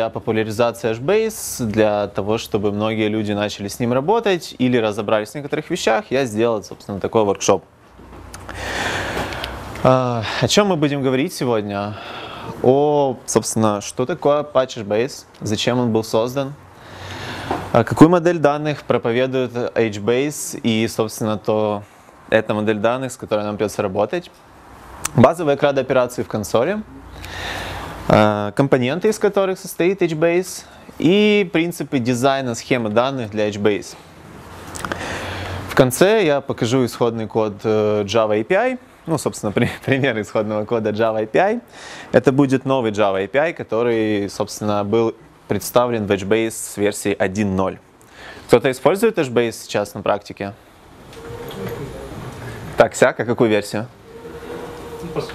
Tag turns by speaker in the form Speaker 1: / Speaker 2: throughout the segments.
Speaker 1: для популяризации HBase, для того, чтобы многие люди начали с ним работать или разобрались в некоторых вещах, я сделал, собственно, такой воркшоп. А, о чем мы будем говорить сегодня? О, собственно, что такое Apache HBase, зачем он был создан, а какую модель данных проповедует HBase и, собственно, то эта модель данных, с которой нам придется работать. Базовые крады операции в консоли, компоненты, из которых состоит HBase и принципы дизайна схемы данных для HBase. В конце я покажу исходный код э, Java API, ну, собственно, при, пример исходного кода Java API. Это будет новый Java API, который, собственно, был представлен в HBase с версии 1.0. Кто-то использует HBase сейчас на практике? Так, всяко, какую версию?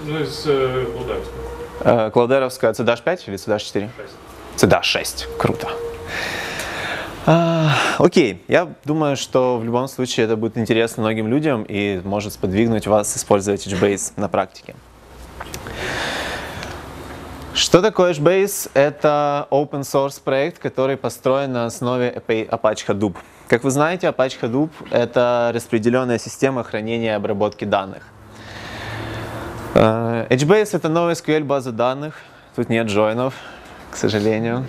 Speaker 2: Ну, из э.
Speaker 1: Э, Клаудеровская CDAsh 5 или CDAsh 4? 6. CDAsh 6, круто. А, окей, я думаю, что в любом случае это будет интересно многим людям и может сподвигнуть вас использовать HBase на практике. Что такое HBase? Это open source проект, который построен на основе Apache Hadoop. Как вы знаете, Apache Hadoop — это распределенная система хранения и обработки данных. Э, HBase — это новая SQL база данных. Тут нет джойнов, к сожалению.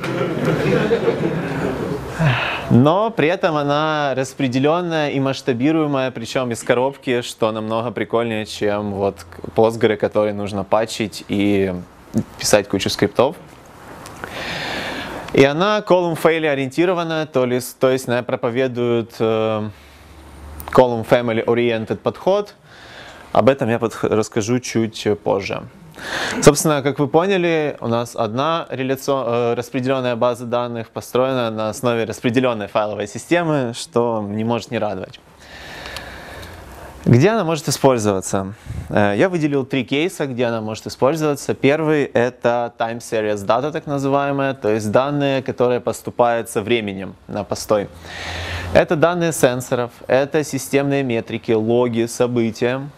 Speaker 1: Но при этом она распределенная и масштабируемая, причем из коробки, что намного прикольнее, чем вот Postgre, который нужно патчить и писать кучу скриптов. И она column failure ориентированная, то есть, то есть она проповедует э, column family oriented подход. Об этом я расскажу чуть позже. Собственно, как вы поняли, у нас одна э, распределенная база данных построена на основе распределенной файловой системы, что не может не радовать. Где она может использоваться? Э, я выделил три кейса, где она может использоваться. Первый — это time series data, так называемая, то есть данные, которые поступают со временем на постой. Это данные сенсоров, это системные метрики, логи, события.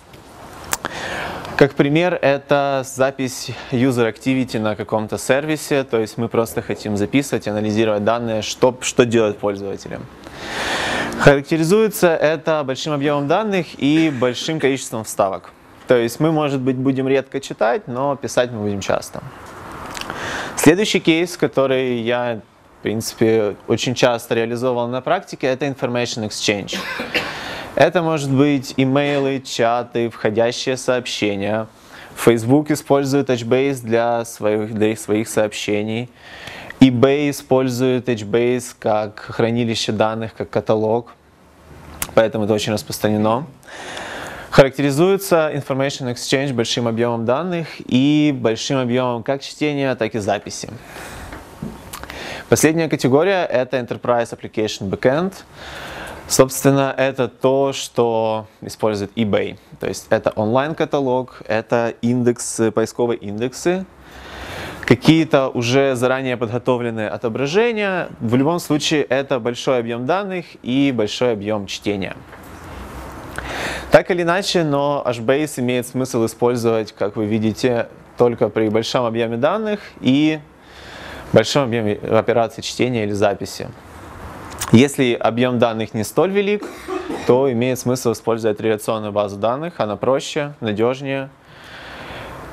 Speaker 1: Как пример, это запись user activity на каком-то сервисе, то есть мы просто хотим записывать, анализировать данные, что, что делать пользователям. Характеризуется это большим объемом данных и большим количеством вставок. То есть мы, может быть, будем редко читать, но писать мы будем часто. Следующий кейс, который я, в принципе, очень часто реализовывал на практике, это information exchange. Это может быть имейлы, чаты, входящие сообщения. Facebook использует HBase для своих, для своих сообщений. eBay использует HBase как хранилище данных, как каталог. Поэтому это очень распространено. Характеризуется Information Exchange большим объемом данных и большим объемом как чтения, так и записи. Последняя категория — это Enterprise Application Backend. Собственно, это то, что использует eBay. То есть это онлайн-каталог, это индексы, поисковые индексы, какие-то уже заранее подготовленные отображения. В любом случае, это большой объем данных и большой объем чтения. Так или иначе, но HBase имеет смысл использовать, как вы видите, только при большом объеме данных и большом объеме операций чтения или записи. Если объем данных не столь велик, то имеет смысл использовать реляционную базу данных. Она проще, надежнее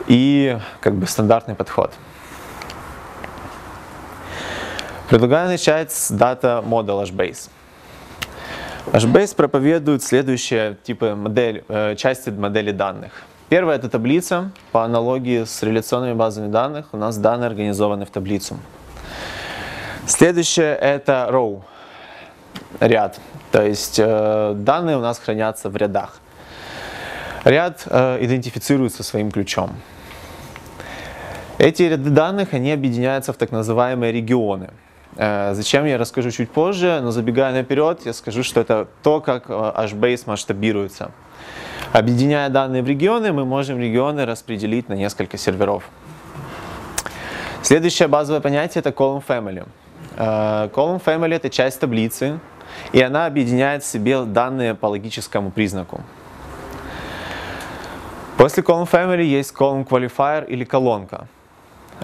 Speaker 1: и как бы стандартный подход. Предлагаю начать с Data Model HBase. HBase проповедует следующие типы модель, э, части модели данных. Первое – это таблица. По аналогии с реляционными базами данных у нас данные организованы в таблицу. Следующее – это row ряд. То есть э, данные у нас хранятся в рядах. Ряд э, идентифицируется своим ключом. Эти ряды данных, они объединяются в так называемые регионы. Э, зачем я расскажу чуть позже, но забегая наперед, я скажу, что это то, как HBase масштабируется. Объединяя данные в регионы, мы можем регионы распределить на несколько серверов. Следующее базовое понятие это column family. Column family это часть таблицы, и она объединяет в себе данные по логическому признаку. После column family есть column qualifier или колонка.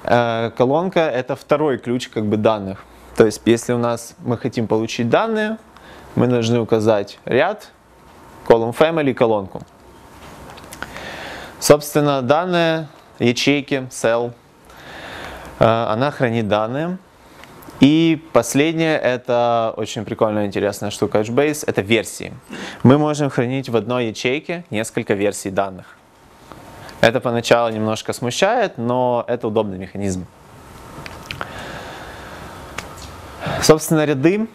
Speaker 1: Э, колонка это второй ключ как бы данных. То есть если у нас мы хотим получить данные, мы должны указать ряд, column family, колонку. Собственно, данные ячейки, cell, э, она хранит данные. И последнее, это очень прикольная интересная штука HBase, это версии. Мы можем хранить в одной ячейке несколько версий данных. Это поначалу немножко смущает, но это удобный механизм. Собственно, ряды.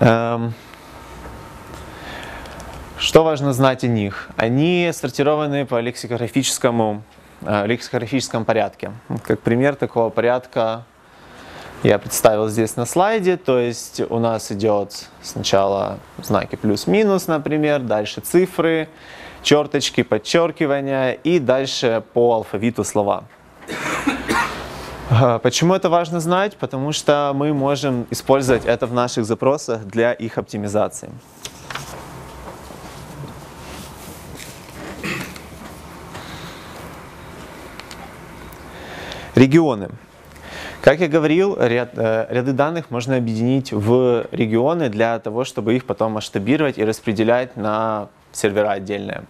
Speaker 1: Эм, что важно знать о них? Они сортированы по лексикографическому, э, лексикографическом порядке. Как пример такого порядка я представил здесь на слайде. То есть у нас идет сначала знаки плюс-минус, например, дальше цифры, черточки, подчеркивания и дальше по алфавиту слова. Почему это важно знать? Потому что мы можем использовать это в наших запросах для их оптимизации. Регионы. Как я говорил, ряд, э, ряды данных можно объединить в регионы для того, чтобы их потом масштабировать и распределять на сервера отдельные.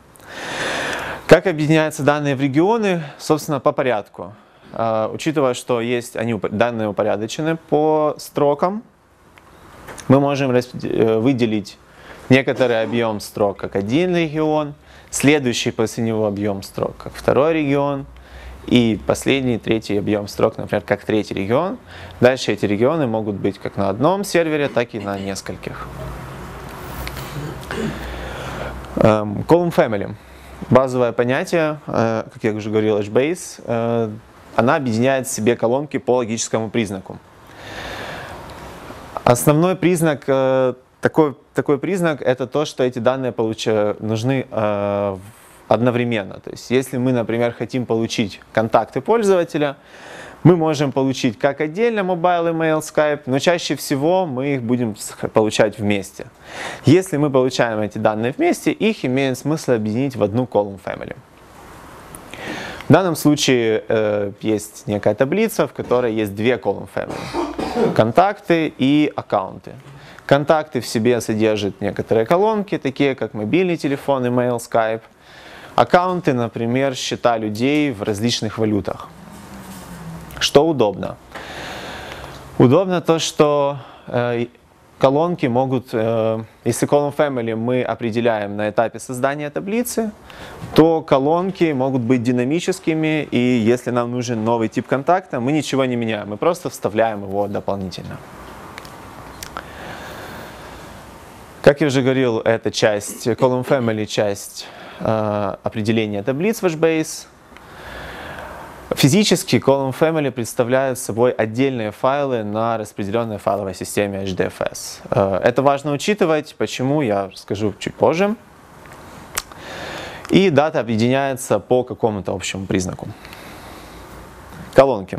Speaker 1: Как объединяются данные в регионы? Собственно, по порядку. Uh, учитывая, что есть они данные упорядочены по строкам, мы можем э, выделить некоторый объем строк как один регион, следующий после него объем строк как второй регион, и последний, третий объем строк, например, как третий регион. Дальше эти регионы могут быть как на одном сервере, так и на нескольких. Um, column family. Базовое понятие, uh, как я уже говорил, HBase, uh, она объединяет в себе колонки по логическому признаку. Основной признак, uh, такой, такой признак, это то, что эти данные получ... нужны одновременно. То есть, если мы, например, хотим получить контакты пользователя, мы можем получить как отдельно mobile, email, Skype, но чаще всего мы их будем получать вместе. Если мы получаем эти данные вместе, их имеет смысл объединить в одну column family. В данном случае э, есть некая таблица, в которой есть две column family. Контакты и аккаунты. Контакты в себе содержат некоторые колонки, такие как мобильный телефон, email, Skype. Аккаунты, например, счета людей в различных валютах. Что удобно? Удобно то, что э, колонки могут, э, если column family мы определяем на этапе создания таблицы, то колонки могут быть динамическими, и если нам нужен новый тип контакта, мы ничего не меняем, мы просто вставляем его дополнительно. Как я уже говорил, эта часть, column family часть э, определения таблиц в HBase, Физически Column Family представляет собой отдельные файлы на распределенной файловой системе HDFS. Э, это важно учитывать, почему я расскажу чуть позже. И дата объединяется по какому-то общему признаку. Колонки.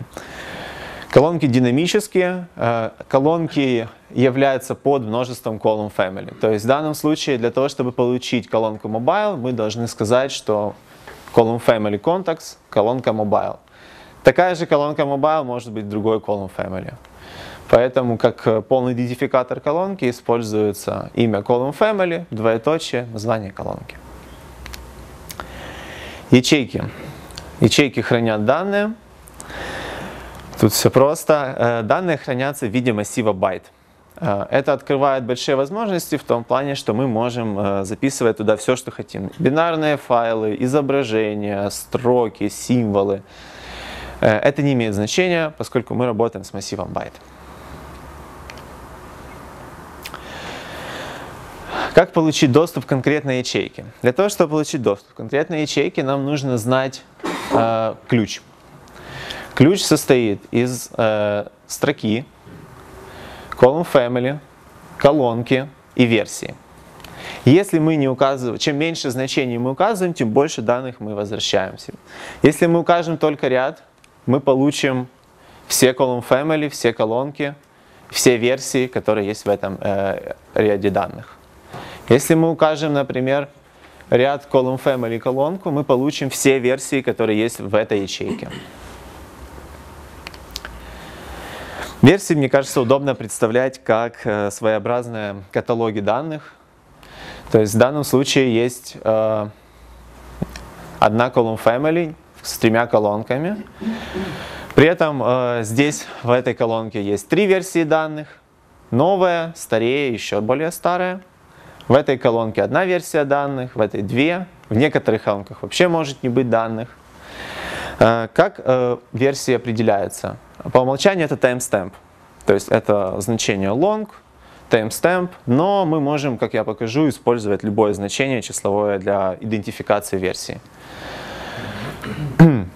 Speaker 1: Колонки динамические, э, колонки являются под множеством column family. То есть в данном случае для того, чтобы получить колонку mobile, мы должны сказать, что column family contacts, колонка mobile. Такая же колонка mobile может быть другой column family. Поэтому как полный идентификатор колонки используется имя column family, двоеточие, название колонки. Ячейки. Ячейки хранят данные. Тут все просто. Э, данные хранятся в виде массива байт. Э, это открывает большие возможности в том плане, что мы можем э, записывать туда все, что хотим. Бинарные файлы, изображения, строки, символы. Это не имеет значения, поскольку мы работаем с массивом байт. Как получить доступ к конкретной ячейке? Для того, чтобы получить доступ к конкретной ячейке, нам нужно знать э, ключ. Ключ состоит из э, строки, column family, колонки и версии. Если мы не указываем, чем меньше значений мы указываем, тем больше данных мы возвращаемся. Если мы укажем только ряд, мы получим все column family, все колонки, все версии, которые есть в этом э, ряде данных. Если мы укажем, например, ряд column family колонку, мы получим все версии, которые есть в этой ячейке. Версии, мне кажется, удобно представлять как э, своеобразные каталоги данных. То есть в данном случае есть э, одна column family с тремя колонками. При этом э, здесь в этой колонке есть три версии данных. Новая, старее, еще более старая. В этой колонке одна версия данных, в этой две. В некоторых колонках вообще может не быть данных. Как версии определяются? По умолчанию это timestamp. То есть это значение long, timestamp, но мы можем, как я покажу, использовать любое значение числовое для идентификации версии.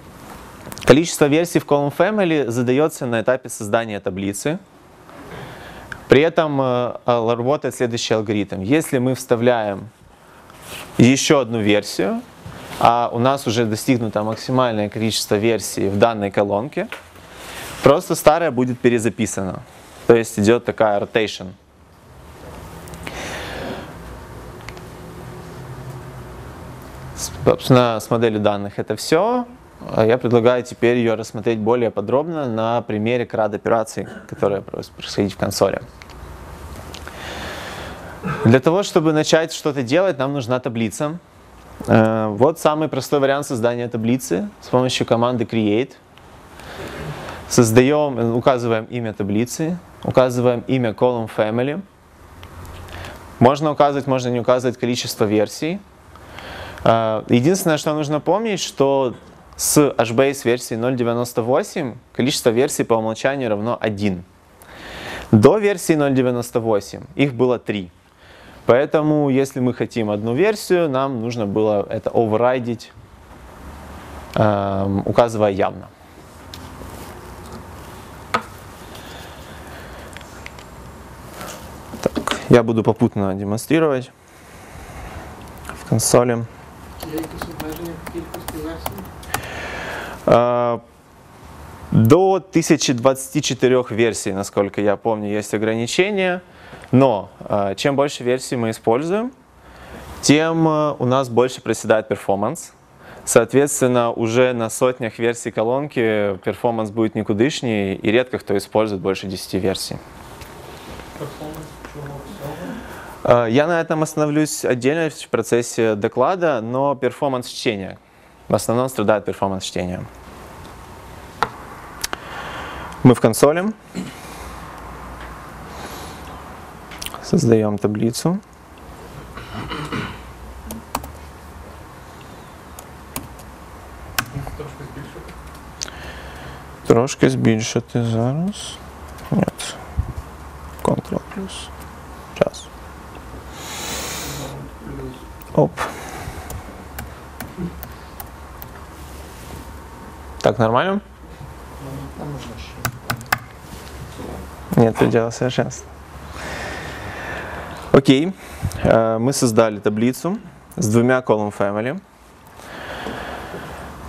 Speaker 1: Количество версий в column family задается на этапе создания таблицы. При этом э, работает следующий алгоритм. Если мы вставляем еще одну версию, а у нас уже достигнуто максимальное количество версий в данной колонке, просто старая будет перезаписана. То есть идет такая rotation. Собственно, с моделью данных это все. Я предлагаю теперь ее рассмотреть более подробно на примере CRUD операций, которые происходить в консоли. Для того, чтобы начать что-то делать, нам нужна таблица. Э, вот самый простой вариант создания таблицы с помощью команды create. Создаем, указываем имя таблицы, указываем имя column family. Можно указывать, можно не указывать количество версий. Э, единственное, что нужно помнить, что с HBase версии 0.98 количество версий по умолчанию равно 1. До версии 0.98 их было 3. Поэтому, если мы хотим одну версию, нам нужно было это override, э, указывая явно. Я буду попутно демонстрировать в консоли. А, до 1024 версий, насколько я помню, есть ограничения. Но а, чем больше версий мы используем, тем а, у нас больше проседает performance. Соответственно, уже на сотнях версий колонки performance будет никудышнее, и редко кто использует больше 10 версий. Я на этом остановлюсь отдельно в процессе доклада, но performance чтения. В основном страдает performance чтения. Мы в консоли. Создаем таблицу. Трошки збільшити зараз. Нет. Ctrl плюс. Сейчас. Оп. Так, нормально? Нет предела совершенства. Окей, э, мы создали таблицу с двумя column family.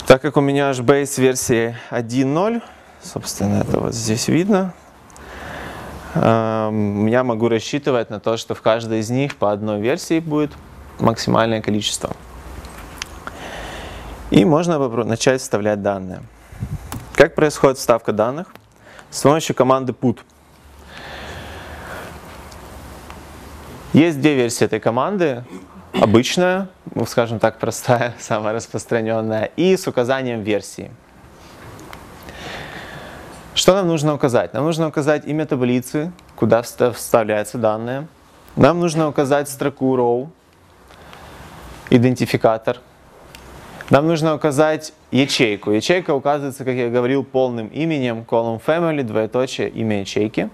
Speaker 1: Так как у меня HBase версии 1.0, собственно, это вот здесь видно, эм, я могу рассчитывать на то, что в каждой из них по одной версии будет максимальное количество. И можно начать вставлять данные. Как происходит вставка данных? С помощью команды put. Есть две версии этой команды. Обычная, ну, скажем так, простая, самая распространенная, и с указанием версии. Что нам нужно указать? Нам нужно указать имя таблицы, куда вставляются данные. Нам нужно указать строку row, идентификатор. Нам нужно указать ячейку. Ячейка указывается, как я говорил, полным именем column family, двоеточие, имя ячейки.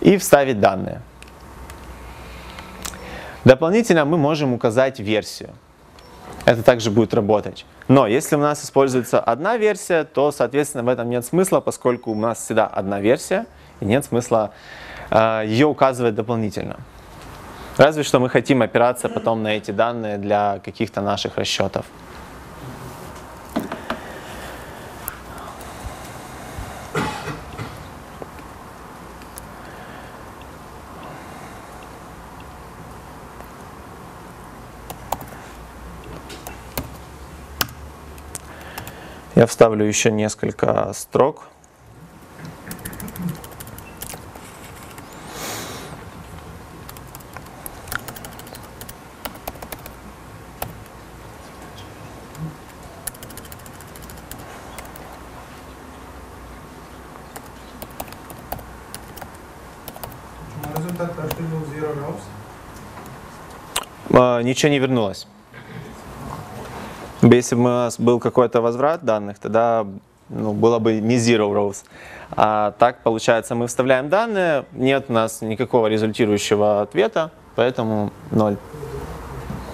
Speaker 1: И вставить данные. Дополнительно мы можем указать версию. Это также будет работать. Но если у нас используется одна версия, то, соответственно, в этом нет смысла, поскольку у нас всегда одна версия, и нет смысла э, ее указывать дополнительно. Разве что мы хотим опираться потом на эти данные для каких-то наших расчетов. Я вставлю еще несколько строк.
Speaker 3: то, что был Zero Rows?
Speaker 1: А, ничего не вернулось. Если бы у нас был какой-то возврат данных, тогда ну, было бы не zero rows. А так, получается, мы вставляем данные, нет у нас никакого результирующего ответа, поэтому ноль.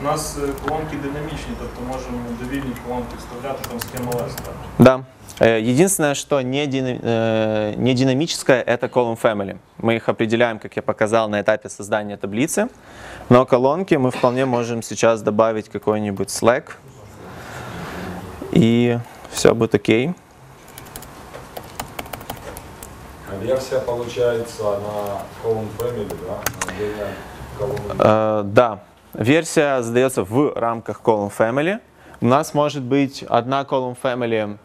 Speaker 4: У нас е, колонки динамічні, тобто можемо довільні колонки вставляти там з KMLS. Так?
Speaker 1: Да. Э, Единственное, что не, дина- э, не динамическое, это column family. Мы их определяем, как я показал, на этапе создания таблицы. Но колонки мы вполне можем сейчас добавить какой-нибудь Slack. И все будет окей.
Speaker 5: Версия получается на Column Family, да? Колонну.
Speaker 1: Э, да, версия задается в рамках column family. У нас может быть одна column family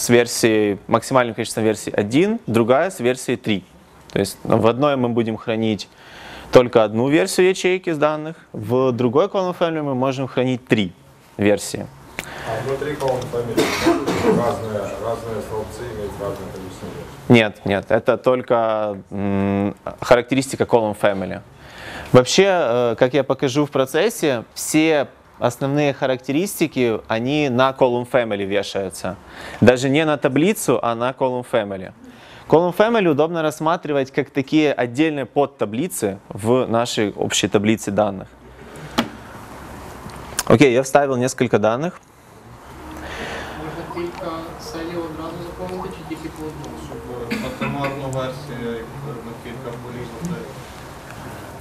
Speaker 1: с версией, максимальным количеством версий 1, другая с версией 3. То есть ну, в одной мы будем хранить только одну версию ячейки с данных, в другой column family мы можем хранить три версии.
Speaker 5: А внутри Column Family разные, разные столбцы иметь разное количество версий.
Speaker 1: Нет, нет, это только характеристика column family. Вообще, э, как я покажу в процессе, все основные характеристики, они на column family вешаются. Даже не на таблицу, а на column family. Column family удобно рассматривать как такие отдельные подтаблицы в нашей общей таблице данных. Окей, я вставил несколько данных.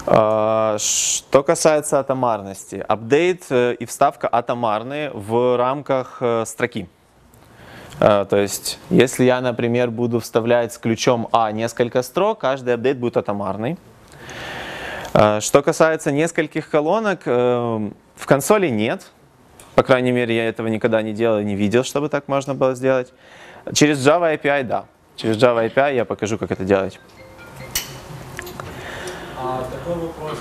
Speaker 1: Что касается атомарности, апдейт э, и вставка атомарные в рамках э, строки. А, То есть, если я, например, буду вставлять с ключом А несколько строк, каждый апдейт будет атомарный. А, Что касается нескольких колонок, э, в консоли нет. По крайней мере, я этого никогда не делал и не видел, чтобы так можно было сделать. Через Java API, да. Через Java API я покажу, как это делать.
Speaker 6: А, такой вопрос.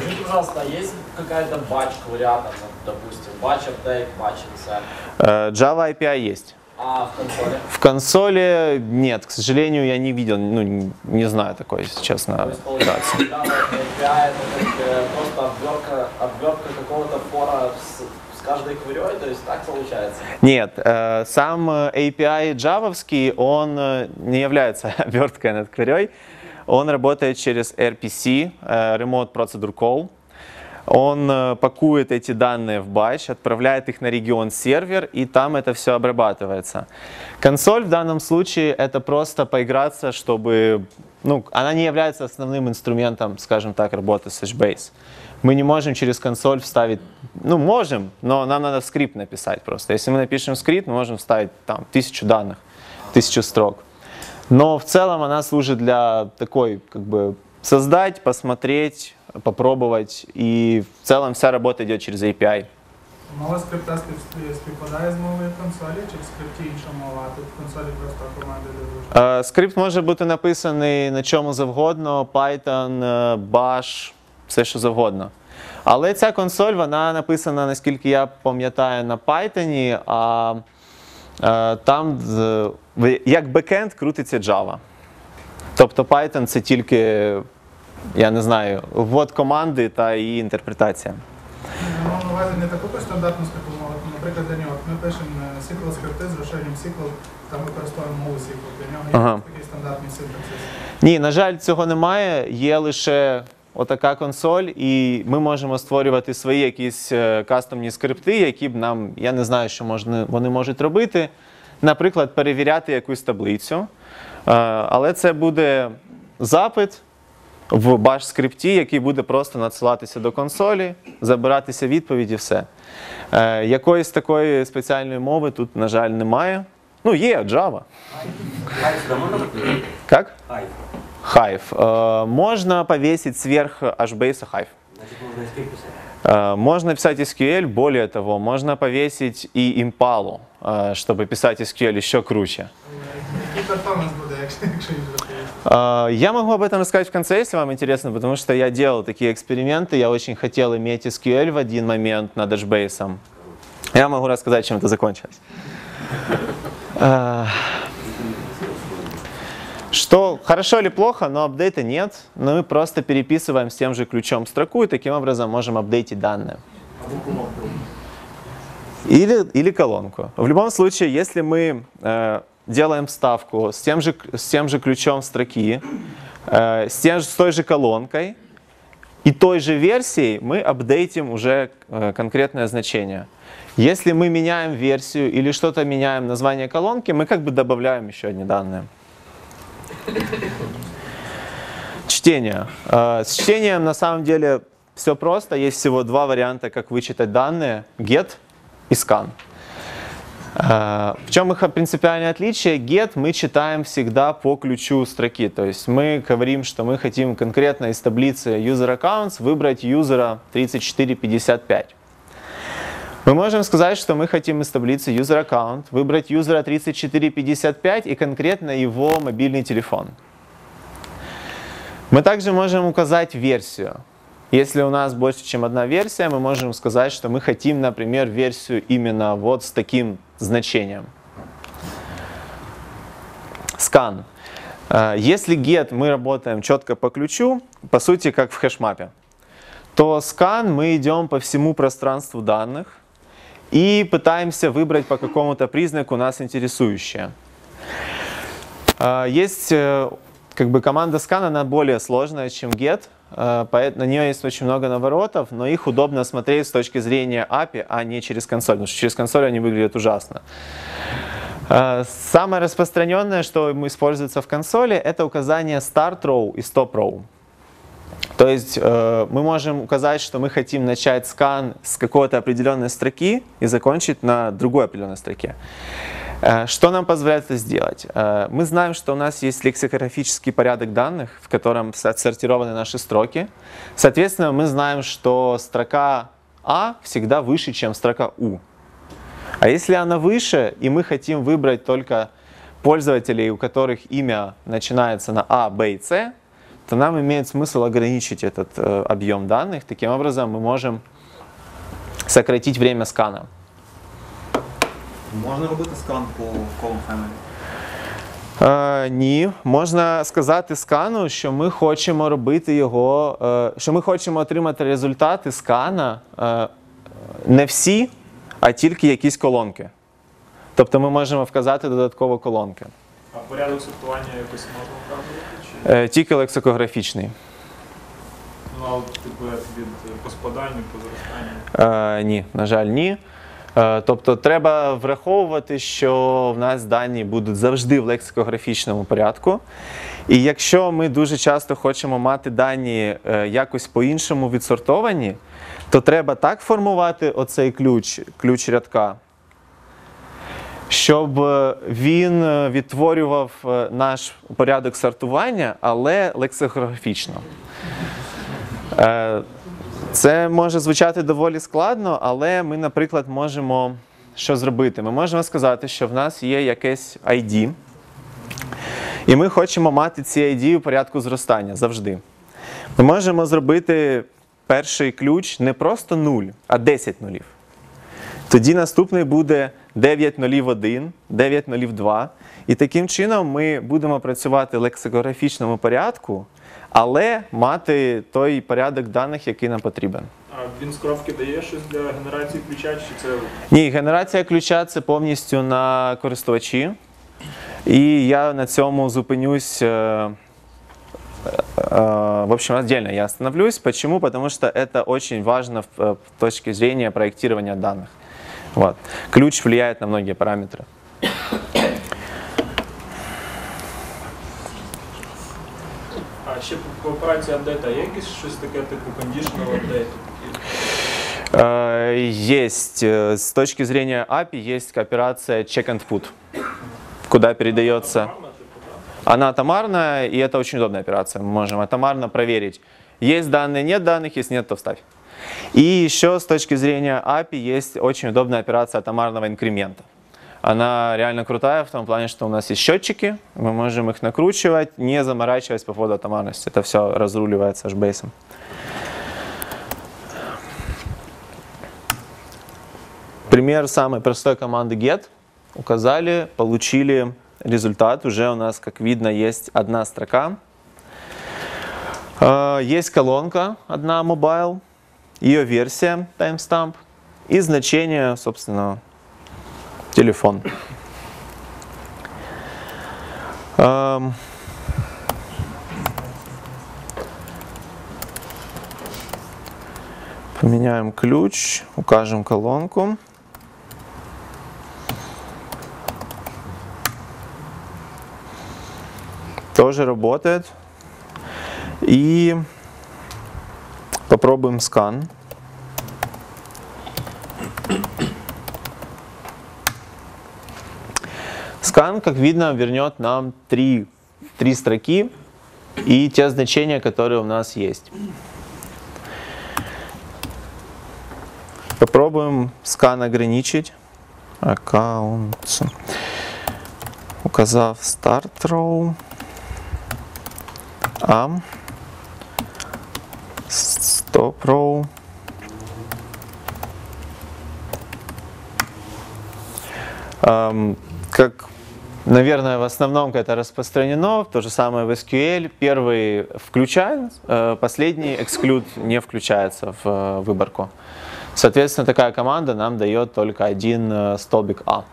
Speaker 6: Скажите, пожалуйста, а есть какая-то батч вариатор, допустим, батч апдейт, батч инсайт,
Speaker 1: Э, Java API есть.
Speaker 6: а в консоли?
Speaker 1: В консоли нет, к сожалению, я не видел, ну, не, знаю такой, если честно.
Speaker 6: То есть, получается, API это как э, просто обвертка, обвертка какого-то фора с, с каждой квырей, то есть так получается?
Speaker 1: Нет, э, сам э, API джавовский, он э, не является оберткой над query. Он работает через RPC, э, Remote Procedure Call. Он э, пакует эти данные в батч, отправляет их на регион сервер, и там это все обрабатывается. Консоль в данном случае это просто поиграться, чтобы... Ну, она не является основным инструментом, скажем так, работы с HBase. Мы не можем через консоль вставить, ну можем, но нам надо скрипт написать просто. Если мы напишем скрипт, мы можем вставить там тысячу данных, тысячу строк. Но в целом она служит для такой, как бы, создать, посмотреть, попробовать. И в целом вся работа идет через API.
Speaker 3: Мова скрипта співпадає з мовою консолі, чи в скрипті інша мова, а тут в консолі просто команди дивишся.
Speaker 1: Е, Скрипт може бути написаний на чому завгодно, Python, е, Bash, все що завгодно. Але ця консоль вона написана, наскільки я пам'ятаю, на Python, а там з- в- як бекенд крутиться Java. Тобто Python це тільки, я не знаю, ввод команди та її інтерпретація.
Speaker 3: Я мав на увазі не таку стандартну скрипту. Наприклад, для нього ми пишемо е, SQL скрипти з розширенням SQL, там використовуємо мову SQL. Для нього є
Speaker 1: Ага.
Speaker 3: такий стандартний синтаксис.
Speaker 1: Ні, на жаль, цього немає. Є лише отака консоль, і ми можемо створювати свої якісь е, кастомні скрипти, які б нам, я не знаю, що можна, вони можуть робити. Наприклад, перевіряти якусь таблицю. Е, Але це буде запит в баш скрипті, який буде просто надсилатися до консолі, забиратися відповідь і все. Е, Якоїсь такої спеціальної мови тут, на жаль, немає. Ну, є Java. Как? Hive. Э, Можно повесить сверх HBase Hive. Э, Можно писать SQL, более того, можно повесить и Impala, э, чтобы писать SQL еще круче. Я могу об этом рассказать в конце, если вам интересно, потому что я делал такие эксперименты, я очень хотел иметь SQL в один момент над HBase. Я могу рассказать, чем это закончилось. Что хорошо или плохо, но апдейта нет, но мы просто переписываем с тем же ключом строку и таким образом можем апдейтить данные. Или, или колонку. В любом случае, если мы э, делаем вставку с тем же, с тем же ключом строки, э, с, тем, с той же колонкой и той же версией, мы апдейтим уже э, конкретное значение. Если мы меняем версию или что-то меняем название колонки, мы как бы добавляем еще одни данные. Чтение. Э, С чтением на самом деле все просто. Есть всего два варианта, как вычитать данные. Get и scan. Э, В чем их принципиальное отличие? Get мы читаем всегда по ключу строки. То есть мы говорим, что мы хотим конкретно из таблицы user accounts выбрать юзера 3455. Мы можем сказать, что мы хотим из таблицы user account выбрать юзера 3455 и конкретно его мобильный телефон. Мы также можем указать версию. Если у нас больше, чем одна версия, мы можем сказать, что мы хотим, например, версию именно вот с таким значением. Scan. Э, Если get мы работаем четко по ключу, по сути, как в хэшмапе, то scan мы идем по всему пространству данных и пытаемся выбрать по какому-то признаку нас интересующее. А, Есть э, как бы команда scan, она более сложная, чем get, э, на нее есть очень много наворотов, но их удобно смотреть с точки зрения API, а не через консоль, потому что через консоль они выглядят ужасно. Э, Самое распространенное, что используется в консоли, это указание start row и stop row. То есть э, мы можем указать, что мы хотим начать скан с какой-то определенной строки и закончить на другой определенной строке. Э, Что нам позволяет это сделать? Э, Мы знаем, что у нас есть лексикографический порядок данных, в котором со- отсортированы наши строки. Соответственно, мы знаем, что строка А всегда выше, чем строка У. А если она выше, и мы хотим выбрать только пользователей, у которых имя начинается на А, Б и С, то нам имеет смысл ограничить этот э, объем данных. Таким образом, мы можем сократить время скана.
Speaker 7: Можна робити скан по column family?
Speaker 1: Е, ні, можна сказати скану, що ми хочемо робити його, е, що ми хочемо отримати результати скана е, не всі, а тільки якісь колонки. Тобто ми можемо вказати додатково колонки.
Speaker 4: А порядок сортування якось можна вказувати?
Speaker 1: Е, Тільки лексикографічний.
Speaker 4: ну, а типу від е, по спаданню, по зростанню?
Speaker 1: Е, ні, на жаль, ні. Тобто треба враховувати, що в нас дані будуть завжди в лексикографічному порядку. І якщо ми дуже часто хочемо мати дані якось по-іншому відсортовані, то треба так формувати оцей ключ, ключ рядка, щоб е, він е, відтворював е, наш порядок сортування, але лексикографічно. Це може звучати доволі складно, але ми, наприклад, можемо що зробити? Ми можемо сказати, що в нас є якесь ID, і ми хочемо мати ці ID у порядку зростання завжди. Ми можемо зробити перший ключ не просто 0, а 10 нулів. Тоді наступний буде 9 нулів 1, 9 нулів 2. І таким чином ми будемо працювати в лексикографічному порядку, але мати той порядок даних, який нам потрібен.
Speaker 4: А він з коробки дає щось для генерації ключа, чи це
Speaker 1: Ні, генерація ключа це повністю на користувачі. І я на цьому зупинюсь. э, э, В общем, отдельно я остановлюсь. Почему? Потому что это очень важно в- э, с точки зрения проектирования данных. Вот. Ключ влияет на многие параметры.
Speaker 4: А ще по, по операції апдейта є якесь щось таке, типу conditional update?
Speaker 1: Э, Есть, э, с точки зрения API, есть операция check and put, куда передается...
Speaker 4: Нормально, типу, так?
Speaker 1: Она атомарная, и это очень удобная операция. Мы можем атомарно проверить, есть данные, нет данных, если нет, то вставь. И еще с точки зрения API есть очень удобная операция атомарного инкремента. Она реально крутая в том плане, что у нас есть счетчики, мы можем их накручивать, не заморачиваясь по поводу атомарности. Это все разруливается HBase. Пример самой простой команды get. Указали, получили результат. Уже у нас, как видно, есть одна строка. Э, Есть колонка, одна mobile, ее версия timestamp и значение, собственно, телефон. Эм, Поменяем ключ, укажем колонку. Тоже работает. И попробуем скан. Скан, как видно, вернет нам три, три строки и те значения, которые у нас есть. Попробуем скан ограничить. Аккаунт. Указав start row. А. Stop row. Как, наверное, в основном это распространено, то же самое в SQL. Первый включаем, э, последний exclude не включается в э, выборку. Соответственно, такая команда нам дает только один э, столбик А.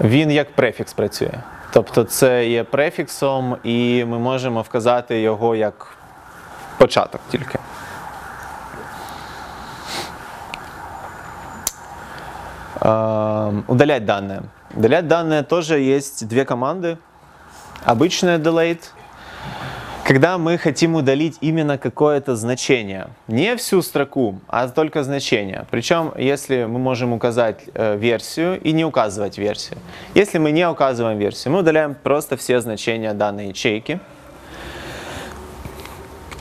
Speaker 1: Він як префікс працює. Тобто це є префіксом, і ми можемо вказати його як початок тільки. Эм, Удалять данные. Удалять данные тоже есть две команды. Обычная delete, когда мы хотим удалить именно какое-то значение. Не всю строку, а только значение. Причем, если мы можем указать э, версию и не указывать версию. Если мы не указываем версию, мы удаляем просто все значения данной ячейки.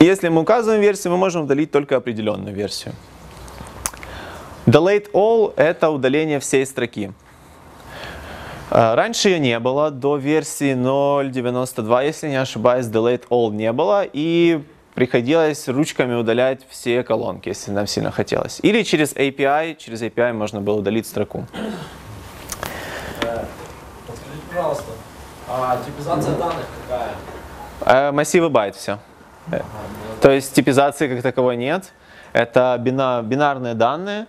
Speaker 1: Если мы указываем версию, мы можем удалить только определенную версию. Delete all – это удаление всей строки. А, Раньше ее не было, до версии 0.92, если не ошибаюсь, delete all не было, и приходилось ручками удалять все колонки, если нам сильно хотелось. Или через API, через API можно было удалить строку.
Speaker 6: Э, Подскажите, пожалуйста, а типизация данных какая?
Speaker 1: Э, Массивы байт все. То есть типизации как таковой нет. Это бина- бинарные данные.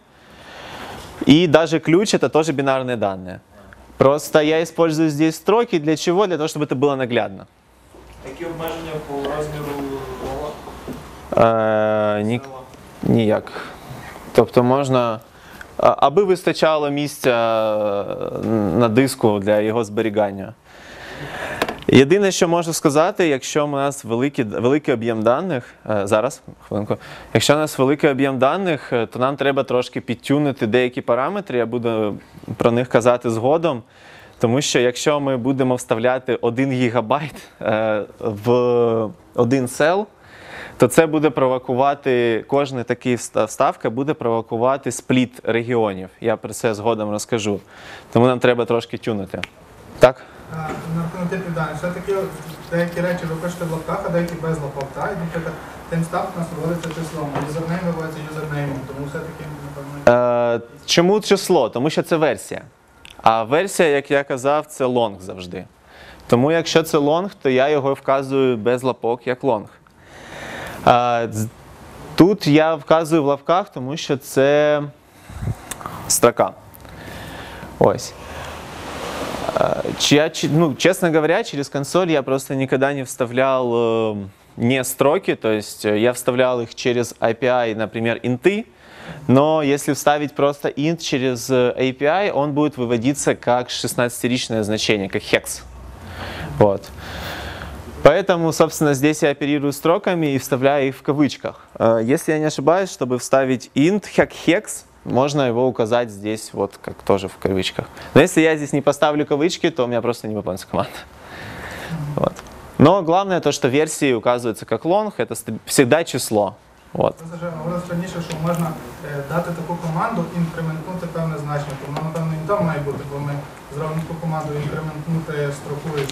Speaker 1: И даже ключ это тоже бинарные данные. Просто я использую здесь строки для чего? Для того, чтобы это было наглядно.
Speaker 4: Які обмеження по розміру рола?
Speaker 1: Е, ні, ніяк. Тобто можна. а- Аби вистачало місця е, на диску для його зберігання. Єдине, що можу сказати, якщо у нас великий, великий об'єм даних, е, зараз, хвилинку, якщо у нас великий об'єм даних, е, то нам треба трошки підтюнити деякі параметри, я буду про них казати згодом. Тому що якщо ми будемо вставляти 1 гігабайт е, в один сел, то це буде провокувати, кожна така вста- вставка буде провокувати спліт регіонів. Я про це згодом розкажу. Тому нам треба трошки тюнити. Так?
Speaker 3: На типів даних, все-таки деякі речі ви в лапках, а деякі без лапок. Наприклад, тимстап у нас виводиться числом, юзернейм виводиться юзернеймом, тому все-таки, напевно,
Speaker 1: Е, чому число? Тому що це версія. А версія, як я казав, це лонг завжди. Тому якщо це long, то я його вказую без лапок як long. Тут я вказую в лапках, тому що це строка. Ось. Э, я, ну, честно говоря, через консоль я просто никогда не вставлял э, не строки, то есть э, я вставлял их через API, например, int ы, но если вставить просто int через э, API, он будет выводиться как 16-ричное значение, как hex. Вот. Поэтому, собственно, здесь я оперирую строками и вставляю их в кавычках. Если я не ошибаюсь, чтобы вставить int hex, можно его указать здесь вот как тоже в кавычках. Но если я здесь не поставлю кавычки, то у меня просто не выполнится команда. Вот. Но главное то, что версии указываются как long, это всегда число. Вот.
Speaker 3: Це вже говорилось раніше, що можна е, дати таку команду, інкрементнути певне значення, то воно, напевно, не там має бути, бо ми зробимо таку команду інкрементнути строку і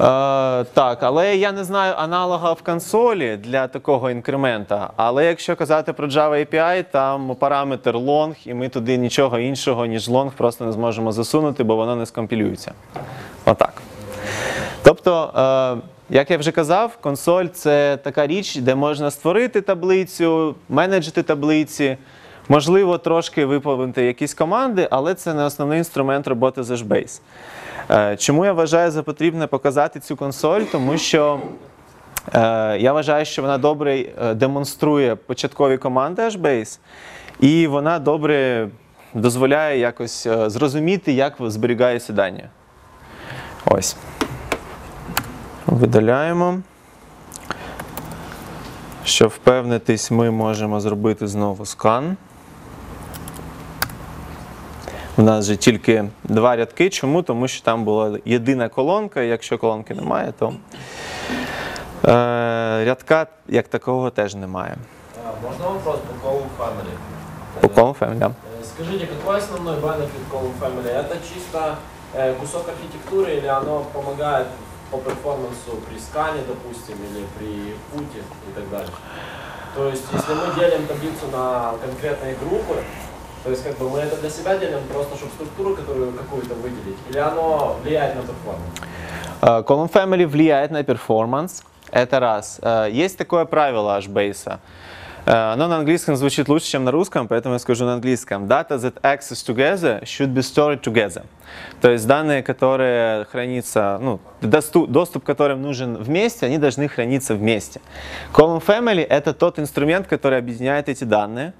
Speaker 1: Е, так, але я не знаю аналога в консолі для такого інкремента. Але якщо казати про Java API, там параметр long, і ми туди нічого іншого, ніж long, просто не зможемо засунути, бо воно не скомпілюється. Отак. Тобто, е, як я вже казав, консоль це така річ, де можна створити таблицю, менеджити таблиці, можливо, трошки виповнити якісь команди, але це не основний інструмент роботи з HBase. Е, Чому я вважаю за потрібне показати цю консоль? Тому що е, я вважаю, що вона добре е, демонструє початкові команди HBase, і вона добре дозволяє якось зрозуміти, як зберігаються дані. Ось. Видаляємо. Щоб впевнитись, ми можемо зробити знову скан. У нас же тільки два рядки. Чому? Тому що там була єдина колонка. Якщо колонки немає, то е, рядка як такого теж немає.
Speaker 6: А, Можно вопрос по Column Family?
Speaker 1: По Column Family, да.
Speaker 6: Э, Скажите, какой основной бенефит Column Family? Это чисто э, кусок архитектуры или оно помогает по перформансу при scan е, допустим, или при put е и так дальше? То есть, если мы делим таблицу на конкретные группы, то есть как бы мы это для себя делим просто, чтобы структуру которую какую-то выделить, или оно влияет на перформанс?
Speaker 1: Э, Column Family влияет на перформанс. Это раз. Э, Есть такое правило HBase. Э, Оно на английском звучит лучше, чем на русском, поэтому я скажу на английском. Data that access together should be stored together. То есть данные, которые хранятся, ну, доступ, доступ к которым нужен вместе, они должны храниться вместе. Column Family — это тот инструмент, который объединяет эти данные.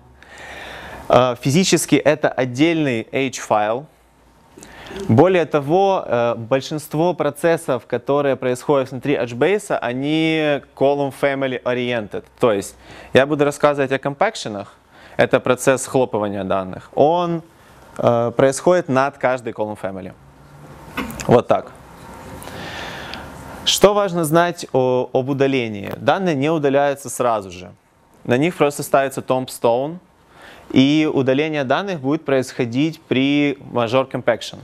Speaker 1: Э, Физически это отдельный H-файл, более того, э, большинство процессов, которые происходят внутри HBase, они column family oriented. То есть я буду рассказывать о компакшенах. Это процесс схлопывания данных. Он э, происходит над каждой column family. Вот так. Что важно знать о- об удалении? Данные не удаляются сразу же. На них просто ставится tombstone, и удаление данных будет происходить при major compaction.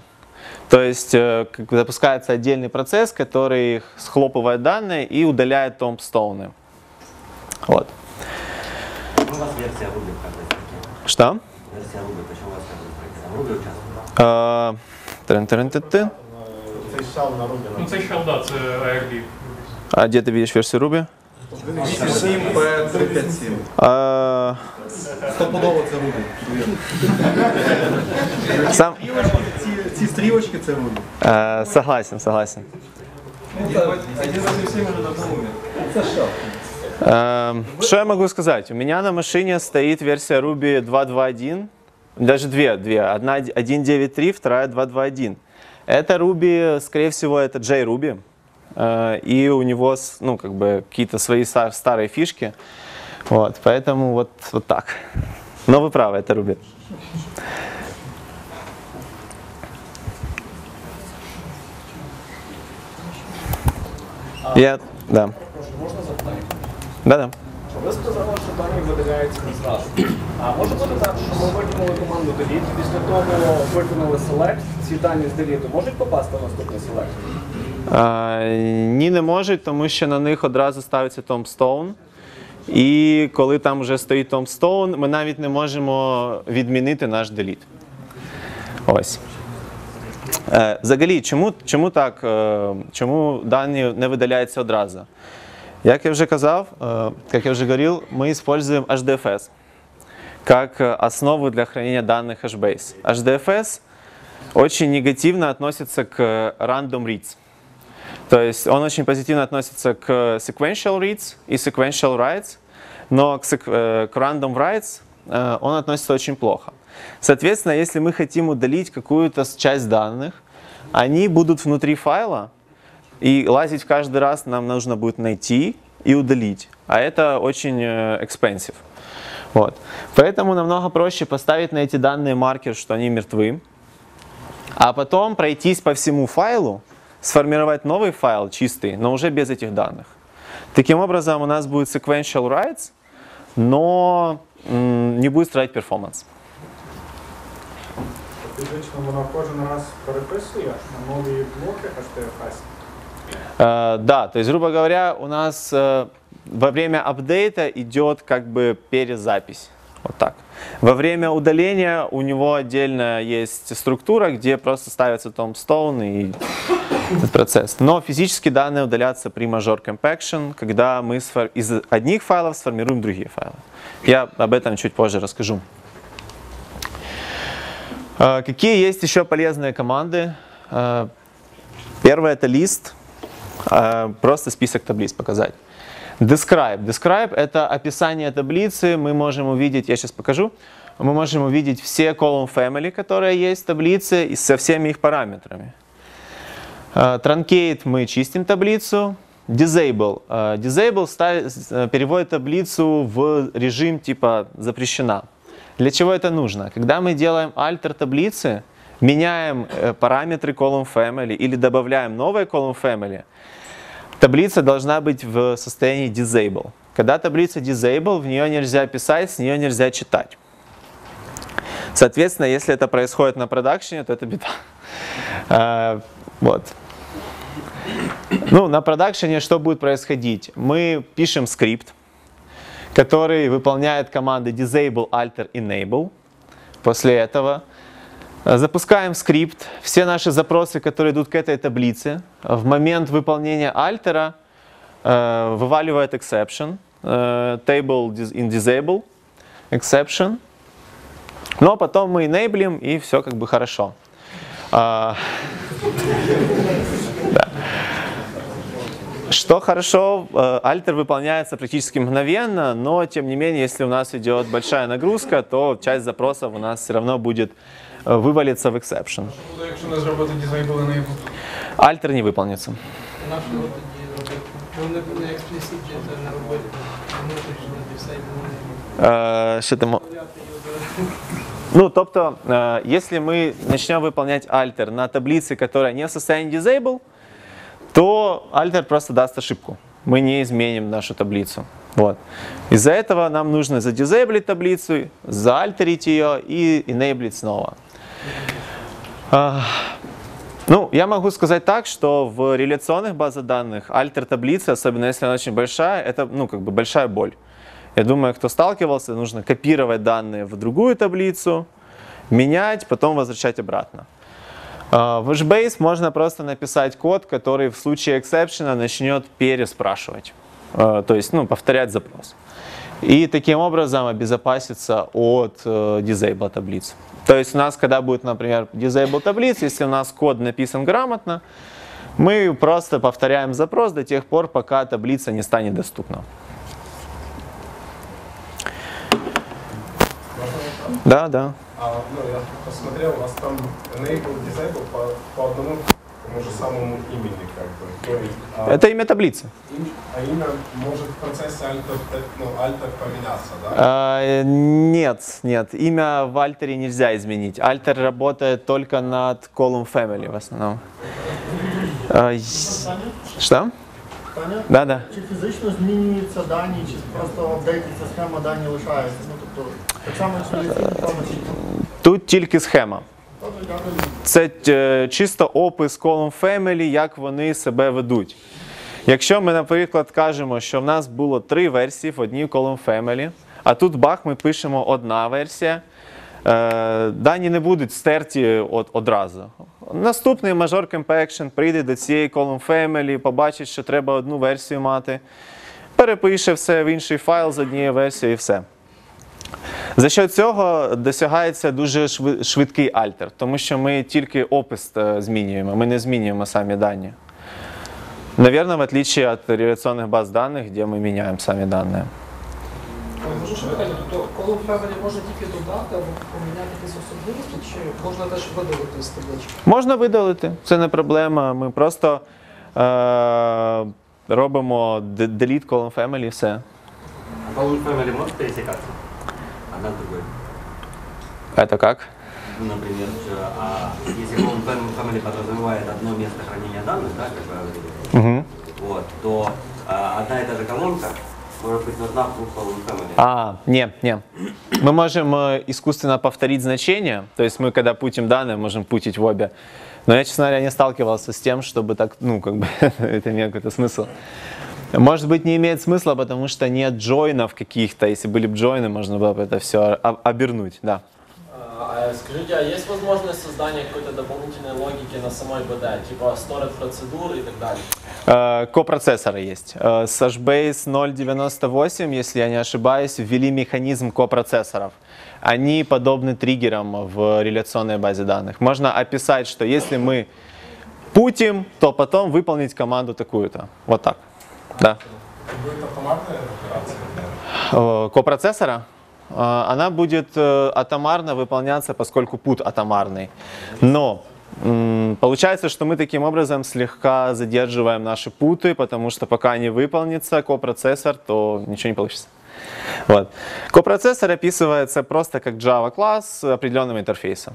Speaker 1: То есть э, как бы запускается отдельный процесс, который схлопывает данные и удаляет томпстоуны. Вот.
Speaker 8: У вас версия Ruby в каждой строке.
Speaker 1: Что?
Speaker 8: Версия Ruby, почему у вас Ruby участвует.
Speaker 4: Ruby
Speaker 2: Ну, це ще, да, це ARB.
Speaker 1: А где ты видишь версию Ruby?
Speaker 7: 7 P357.
Speaker 1: Э,
Speaker 7: Стопудово це Ruby.
Speaker 1: сам,
Speaker 7: Ці, ці стрілочки це Ruby.
Speaker 1: э, согласен, согласен.
Speaker 7: Один раз і всім вже давно умер. Це що?
Speaker 1: Эм, Что я могу сказать? У меня на машине стоит версия Ruby 2.2.1, даже две, две. Одна 1.9.3, вторая 2.2.1. Это Ruby, скорее всего, это JRuby. Э, И у него, с- ну, как бы, какие-то свои са- старые фишки. Вот, поэтому вот, вот так. Но вы правы, это Ruby. Я, да.
Speaker 6: Можна?
Speaker 1: Да-да.
Speaker 6: Ви сказали, що дані видаляються не зразу. А може бути так, що ми виконали команду delete, після того виконали select, ці дані з delete можуть попасти в наступний select?
Speaker 1: А, Ні, не можуть, тому що на них одразу ставиться tombstone. І коли там вже стоїть tombstone, ми навіть не можемо відмінити наш delete. Ось. Взагалі, чому, чому так? Чому дані не видаляються одразу? Як я вже казав, як я вже говорив, ми используем HDFS как основу для хранения данных HBase. HDFS очень негативно относится к э, random reads. То есть он очень позитивно относится к sequential reads и sequential writes, но к, э, к random writes э, он относится очень плохо. Соответственно, если мы хотим удалить какую-то часть данных, они будут внутри файла, и лазить каждый раз нам нужно будет найти и удалить. А это очень э, expensive. Вот. Поэтому намного проще поставить на эти данные маркер, что они мертвы, а потом пройтись по всему файлу, сформировать новый файл чистый, но уже без этих данных. Таким образом, у нас будет sequential writes, но не будет страдать перформанс
Speaker 3: фізично воно кожен раз переписує на нові блоки HTFS.
Speaker 1: Э, да, то есть, грубо говоря, у нас э, во время апдейта идет как бы перезапись. Вот так. Во время удаления у него отдельно есть структура, где просто ставится tombstone и этот процесс. Но физически данные удалятся при major compaction, когда мы сфор- из одних файлов сформируем другие файлы. Я об этом чуть позже расскажу. Э, Какие есть еще полезные команды? Э, Первое это лист, Э, просто список таблиц показать. Describe. Describe это описание таблицы. Мы можем увидеть, я сейчас покажу, мы можем увидеть все column family, которые есть в таблице, и со всеми их параметрами. Truncate мы чистим таблицу. Disable. Disable ставит, э, переводит таблицу в режим типа запрещена. Для чего это нужно? Когда мы делаем альтер таблицы, меняем э, параметры column family или добавляем новые column family, таблица должна быть в состоянии disable. Когда таблица disable, в нее нельзя писать, с нее нельзя читать. Соответственно, если это происходит на продакшене, то это беда. А, Вот. Ну, на продакшене что будет происходить? Мы пишем скрипт, который выполняет команды disable, alter, enable. После этого э, запускаем скрипт. Все наши запросы, которые идут к этой таблице, в момент выполнения альтера э, вываливает exception, э, table in disable, exception. Но потом мы enablim и все как бы хорошо. А, да. Что хорошо, э, альтер выполняется практически мгновенно, но тем не менее, если у нас идет большая нагрузка, то часть запросов у нас все равно будет э, вывалиться в exception.
Speaker 9: Буде, якщо не зробити disable enable.
Speaker 1: Альтер не выполнится.
Speaker 10: Наш його тоді робити. Ну, не, не експліситі це не робити. Внутрішньо дисейбл.
Speaker 1: Е, Що ти мо- Ну, тобто, е, если мы начнем выполнять альтер на таблице, которая не в состоянии disable, то альтер просто даст ошибку. Мы не изменим нашу таблицу. Вот. Из-за этого нам нужно задизейблить таблицу, заальтерить ее и enableить снова. А, Ну, я могу сказать так, что в реляционных базах данных альтер таблицы, особенно если она очень большая, это ну, как бы большая боль. Я думаю, кто сталкивался, нужно копировать данные в другую таблицу, менять, потом возвращать обратно. А, В HBase можно просто написать код, который в случае эксепшена начнет переспрашивать, А, то есть ну, повторять запрос. И таким образом обезопаситься от э, disable таблиц. То есть у нас, когда будет, например, disable таблиц, если у нас код написан грамотно, мы просто повторяем запрос до тех пор, пока таблица не станет доступна. Да, да.
Speaker 11: А, ну, я посмотрел, у вас там enable, disable по, по одному тому же самому имени, как бы. То есть, а,
Speaker 1: Это имя таблицы.
Speaker 11: им- а имя может в процессе альтер, ну, альтер поменяться, да?
Speaker 1: А, нет, нет, имя в альтере нельзя изменить. Альтер работает только над column family в основном. А, Что?
Speaker 12: Питання?
Speaker 1: Да, да.
Speaker 12: Чи фізично змінюються дані, чи просто апдейтиться схема, дані лишаються? Ну, тобто, так само, чи
Speaker 1: Тут тільки схема. Це е, чисто опис column family, як вони себе ведуть. Якщо ми, наприклад, кажемо, що в нас було три версії в одній column family, а тут бах, ми пишемо одна версія, е, дані не будуть стерті от, одразу. Наступний major compaction прийде до цієї column family, побачить, що треба одну версію мати, перепише все в інший файл з однією версією і все. За що цього досягається дуже шви- швидкий альтер, тому що ми тільки опис е, змінюємо, ми не змінюємо самі дані. Наверное, в отличие от реляционных баз данных, где мы меняем сами данные.
Speaker 10: Можу ще питання, тобто колон Family можна тільки додати або поміняти якісь особливості, чи можна теж видалити з таблички?
Speaker 1: Можна видалити, це не проблема. Ми просто е- робимо de- delete column family і все.
Speaker 8: Column family может пересекаться? Одна с другой.
Speaker 1: Это как?
Speaker 8: Ну, например, э, а, если column fam- family подразумевает одно место хранения данных, да, как вы говорили,
Speaker 1: Угу.
Speaker 8: вот, то а, одна и та же колонка
Speaker 1: А, не, не. Мы можем э, искусственно повторить значение, то есть мы, когда путим данные, можем путить в обе. Но я, честно говоря, не сталкивался с тем, чтобы так, ну, как бы, это имеет какой-то смысл. Может быть, не имеет смысла, потому что нет джойнов каких-то. Если были бы джойны, можно было бы это все обернуть, да.
Speaker 6: А, Скажите, а есть возможность создания какой-то дополнительной логики на самой БД, типа storage процедуры и так далее?
Speaker 1: Э, Копроцессоры есть. С HBase 0.98, если я не ошибаюсь, ввели механизм копроцессоров. Они подобны триггерам в реляционной базе данных. Можно описать, что если мы путим, то потом выполнить команду такую-то. Вот так. Да.
Speaker 11: Будет автоматная операция?
Speaker 1: Э, Копроцессора? Э, Она будет э, атомарно выполняться, поскольку пут атомарный. Но получается, что мы таким образом слегка задерживаем наши путы, потому что пока не выполнится копроцессор, то ничего не получится. Вот. Копроцессор описывается просто как Java класс с определенным интерфейсом.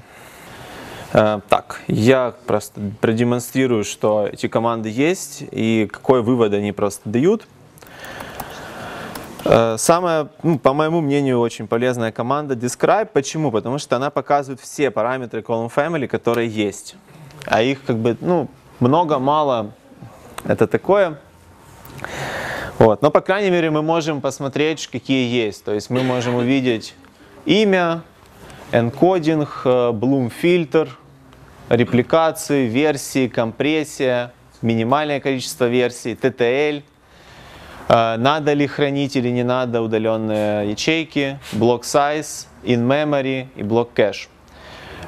Speaker 1: Э, Так, я просто продемонстрирую, что эти команды есть и какой вывод они просто дают. Э, Самая, ну, по моему мнению, очень полезная команда Describe. Почему? Потому что она показывает все параметры column family, которые есть. А их как бы, ну, много, мало, это такое. Вот. Но, по крайней мере, мы можем посмотреть, какие есть. То есть мы можем увидеть имя, энкодинг, э, Bloom фильтр, репликации, версии, компрессия, минимальное количество версий, TTL, надо ли хранить или не надо удаленные ячейки, блок size, in memory и блок кэш.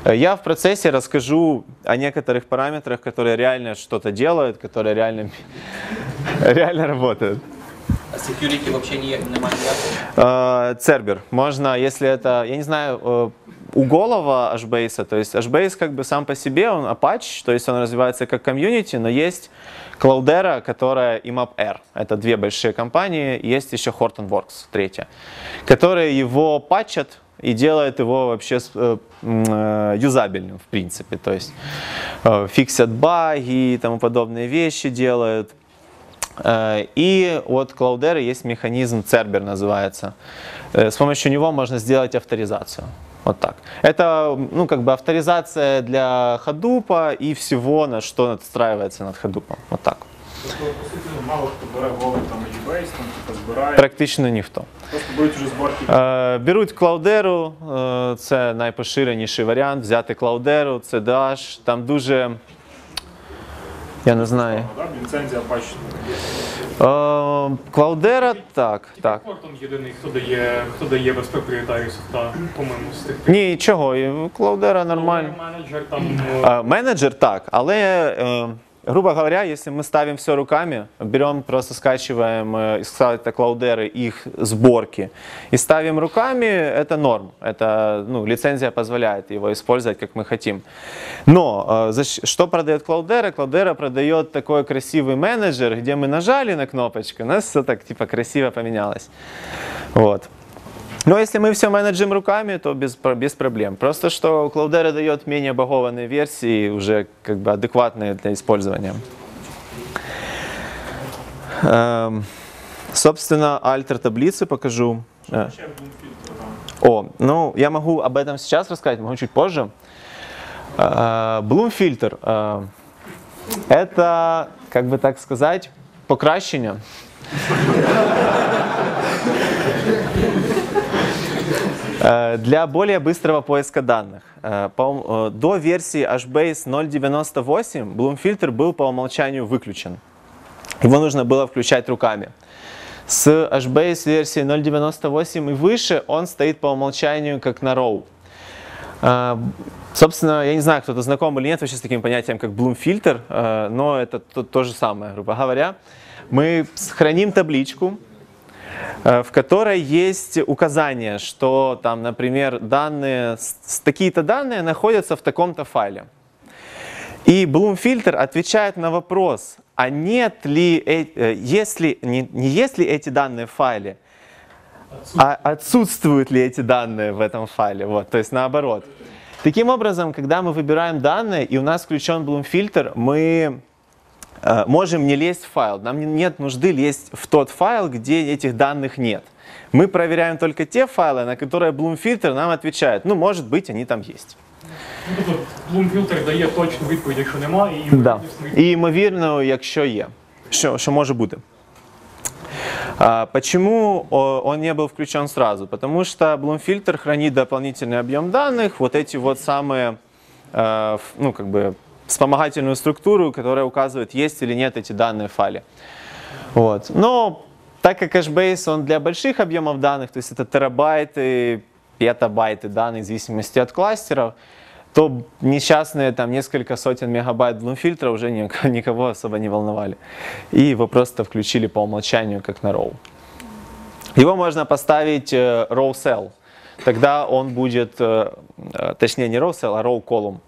Speaker 1: Э, Я в процессе расскажу о некоторых параметрах, которые реально что-то делают, которые реально, реально работают.
Speaker 13: А security вообще не, ніякого?
Speaker 1: Э, Цербер. Можно, если это, я не знаю, э, у голого HBase, то есть HBase как бы сам по себе, он Apache, то есть он развивается как комьюнити, но есть Cloudera, которая и MapR. Это две большие компании. Есть еще Hortonworks, третья, которые его патчат и делают его вообще э, э, юзабельным, в принципе. То есть э, фиксят баги и тому подобные вещи делают. И от Cloudera есть механизм Cerber называется. С помощью него можно сделать авторизацию. Вот так. Это ну, как бы авторизация для Hadoop и всего, на что надстраивается над Hadoop. Вот так.
Speaker 4: Тобто, по суті, мало хто бере голий там Edgebase, там типу збирає.
Speaker 1: Практично ніхто.
Speaker 4: Просто беруть вже зборки.
Speaker 1: Е, Беруть Cloudera, е, це найпоширеніший варіант. Взяти Cloudera, це Dash. Там дуже, я не знаю.
Speaker 4: Ліцензія Apache.
Speaker 1: Клаудера, так, так.
Speaker 2: Кортон єдиний, хто дає, хто дає без проприєтарів софта, по-моєму, з тих
Speaker 1: Ні, чого, Клаудера нормально.
Speaker 2: менеджер там.
Speaker 1: Менеджер так, але, э, грубо говоря, если мы ставим все руками, берем, просто скачиваем э, из сайта Cloudera их сборки и ставим руками, это норм. Это, ну, лицензия позволяет его использовать, как мы хотим. Но э, что продает Cloudera? Cloudera продает такой красивый менеджер, где мы нажали на кнопочку, у нас все так типа красиво поменялось. Вот. Но если мы все менеджим руками, то без, без проблем. Просто что Cloudera дает менее багованные версии, уже как бы адекватные для использования. Эм, собственно, альтер таблицы покажу. Э, О, ну, я могу об этом сейчас рассказать, могу чуть позже. Э, Bloom фильтр. э, Это, как бы так сказать, покращення. Э, Для более быстрого поиска данных. Э, э, До версии HBase 0.98 Bloom был по умолчанию выключен. Его нужно было включать руками. С HBase версии 0.98 и выше он стоит по умолчанию как на RAW. Э, Собственно, я не знаю, кто-то знаком или нет вообще с таким понятием, как Bloom э, но это то, то же самое, грубо говоря. Мы храним табличку, э, в которой есть указание, что там, например, данные, такие-то данные находятся в таком-то файле. И Bloom отвечает на вопрос, а нет ли, э- э, если, не, не есть ли эти данные в файле, а отсутствуют ли эти данные в этом файле. Вот, то есть наоборот. Таким образом, когда мы выбираем данные и у нас включен Bloom мы э, можем не лезть в файл. Нам не- нет нужды лезть в тот файл, где этих данных нет. Мы проверяем только те файлы, на которые Bloom фильтр нам отвечает. Ну, может быть, они там есть.
Speaker 2: Ну, тобто Bloom Filter дає точну відповідь, якщо нема, і
Speaker 1: Да.
Speaker 2: ймовірність ми-
Speaker 1: І ймовірно, якщо є, що, що може бути. А, почему о, он не был включен сразу? Потому что Bloom фильтр хранит дополнительный объем данных, вот эти вот самые, э, ф- ну, как бы, вспомогательную структуру, которая указывает, есть или нет эти данные в файле. Вот. Но так как Hbase, он для больших объемов данных, то есть это терабайты, петабайты данных в зависимости от кластеров, то несчастные там несколько сотен мегабайт Bloom-фильтра уже ни- никого особо не волновали. И его просто включили по умолчанию, как на RAW. Его можно поставить э, RAW cell. Тогда он будет, э, э, точнее не RAW cell, а RAW column.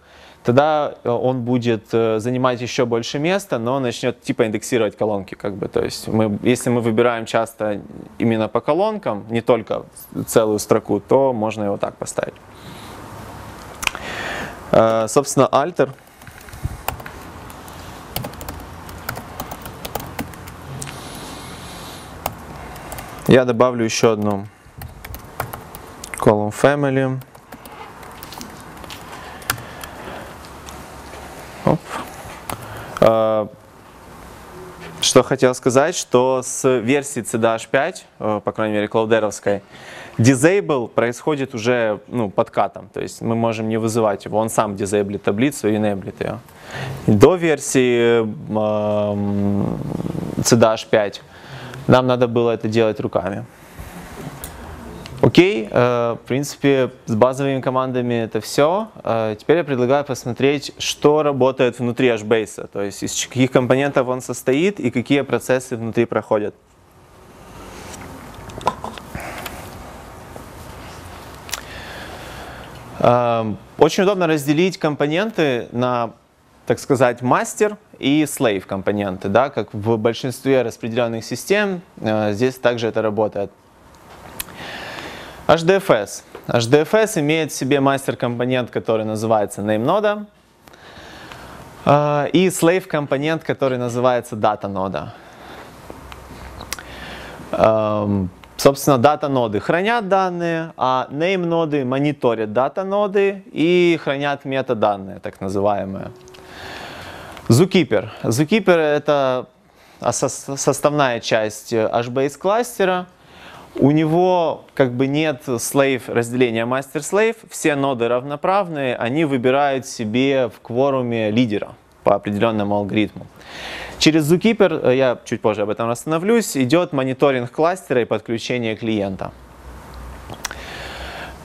Speaker 1: Тогда э, он будет э, занимать еще больше места, но начнет типа индексировать колонки, как бы. То есть мы, если мы выбираем часто именно по колонкам, не только целую строку, то можно его так поставить. Э, Собственно, альтер. Я добавлю еще одну column family. Оп. Э, Что хотел сказать, что с версии CDH5, э, по крайней мере, клаудеровской, disable происходит уже ну, подкатом. То есть мы можем не вызывать его, он сам дизейблит таблицу и enablit ее. До версии эм, CDH5 нам надо было это делать руками. Окей, э, в принципе, с базовыми командами это все. Теперь я предлагаю посмотреть, что работает внутри HBase, то есть из каких компонентов он состоит и какие процессы внутри проходят. Эм, Очень удобно разделить компоненты на, так сказать, мастер и slave компоненты, да, как в большинстве распределенных систем, э, здесь также это работает. HDFS. HDFS имеет в себе мастер-компонент, который называется nameNode, э, и slave-компонент, который называется dataNode. Эм, Собственно, дата-ноды хранят данные, а name-ноды мониторят дата-ноды и хранят метаданные, так называемые. Zookeeper. Zookeeper — это составная часть HBase кластера. У него как бы нет slave разделения master-slave, все ноды равноправные, они выбирают себе в кворуме лидера по определенному алгоритму. Через Zookeeper, э, я чуть позже об этом остановлюсь, идет мониторинг кластера и подключение клиента.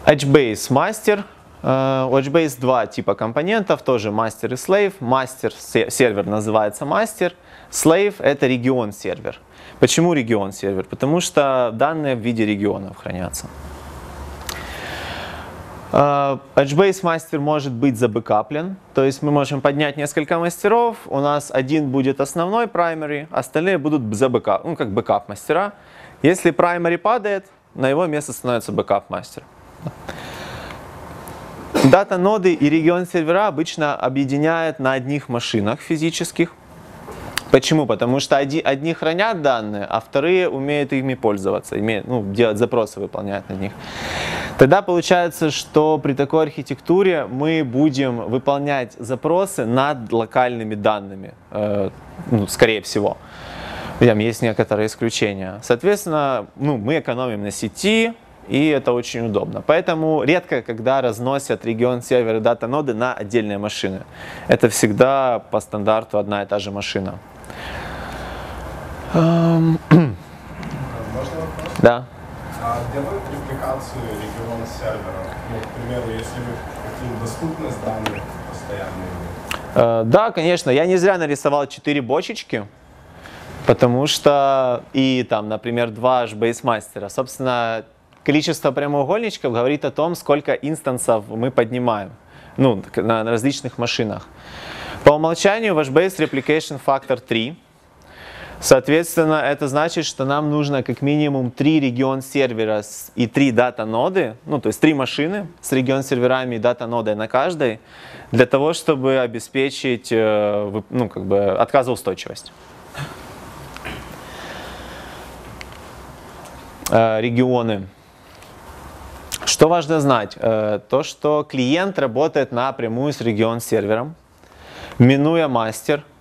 Speaker 1: HBase Master. Э, У HBase два типа компонентов, тоже Master и. Master се- сервер называется Master, Slave это регион сервер. Почему регион сервер? Потому что данные в виде регионов хранятся. Э, HBase мастер может быть забэкаплен, то есть мы можем поднять несколько мастеров, у нас один будет основной primary, остальные будут забэкап, ну как бэкап мастера. Если primary падает, на его место становится бэкап мастер. Дата ноды и регион сервера обычно объединяют на одних машинах физических. Почему? Потому что оди- одни хранят данные, а вторые умеют ими пользоваться, имеют, ну, делать запросы, выполнять на них. Тогда получается, что при такой архитектуре мы будем выполнять запросы над локальными данными, э, ну, скорее всего. Там есть некоторые исключения. Соответственно, ну, мы экономим на сети, и это очень удобно. Поэтому редко, когда разносят регион сервера дата ноды на отдельные машины. Это всегда по стандарту одна и та же машина. Эм,
Speaker 11: Можно вопрос?
Speaker 1: Да.
Speaker 11: А делают репликацию региона сервера? Ну, к примеру, если вы хотим доступность данных постоянные,
Speaker 1: Э, Да, конечно. Я не зря нарисовал 4 бочечки, потому что и там, например, два HBase мастера. Собственно, количество прямоугольничков говорит о том, сколько инстансов мы поднимаем ну, на различных машинах. По умолчанию в HBase Replication Factor 3. Соответственно, это значит, что нам нужно как минимум три регион сервера и три дата ноды, ну то есть три машины с регион серверами и дата нодой на каждой, для того, чтобы обеспечить э, ну, как бы отказоустойчивость. Э, регионы. Что важно знать? Э, то, что клиент работает напрямую с регион сервером, минуя мастер –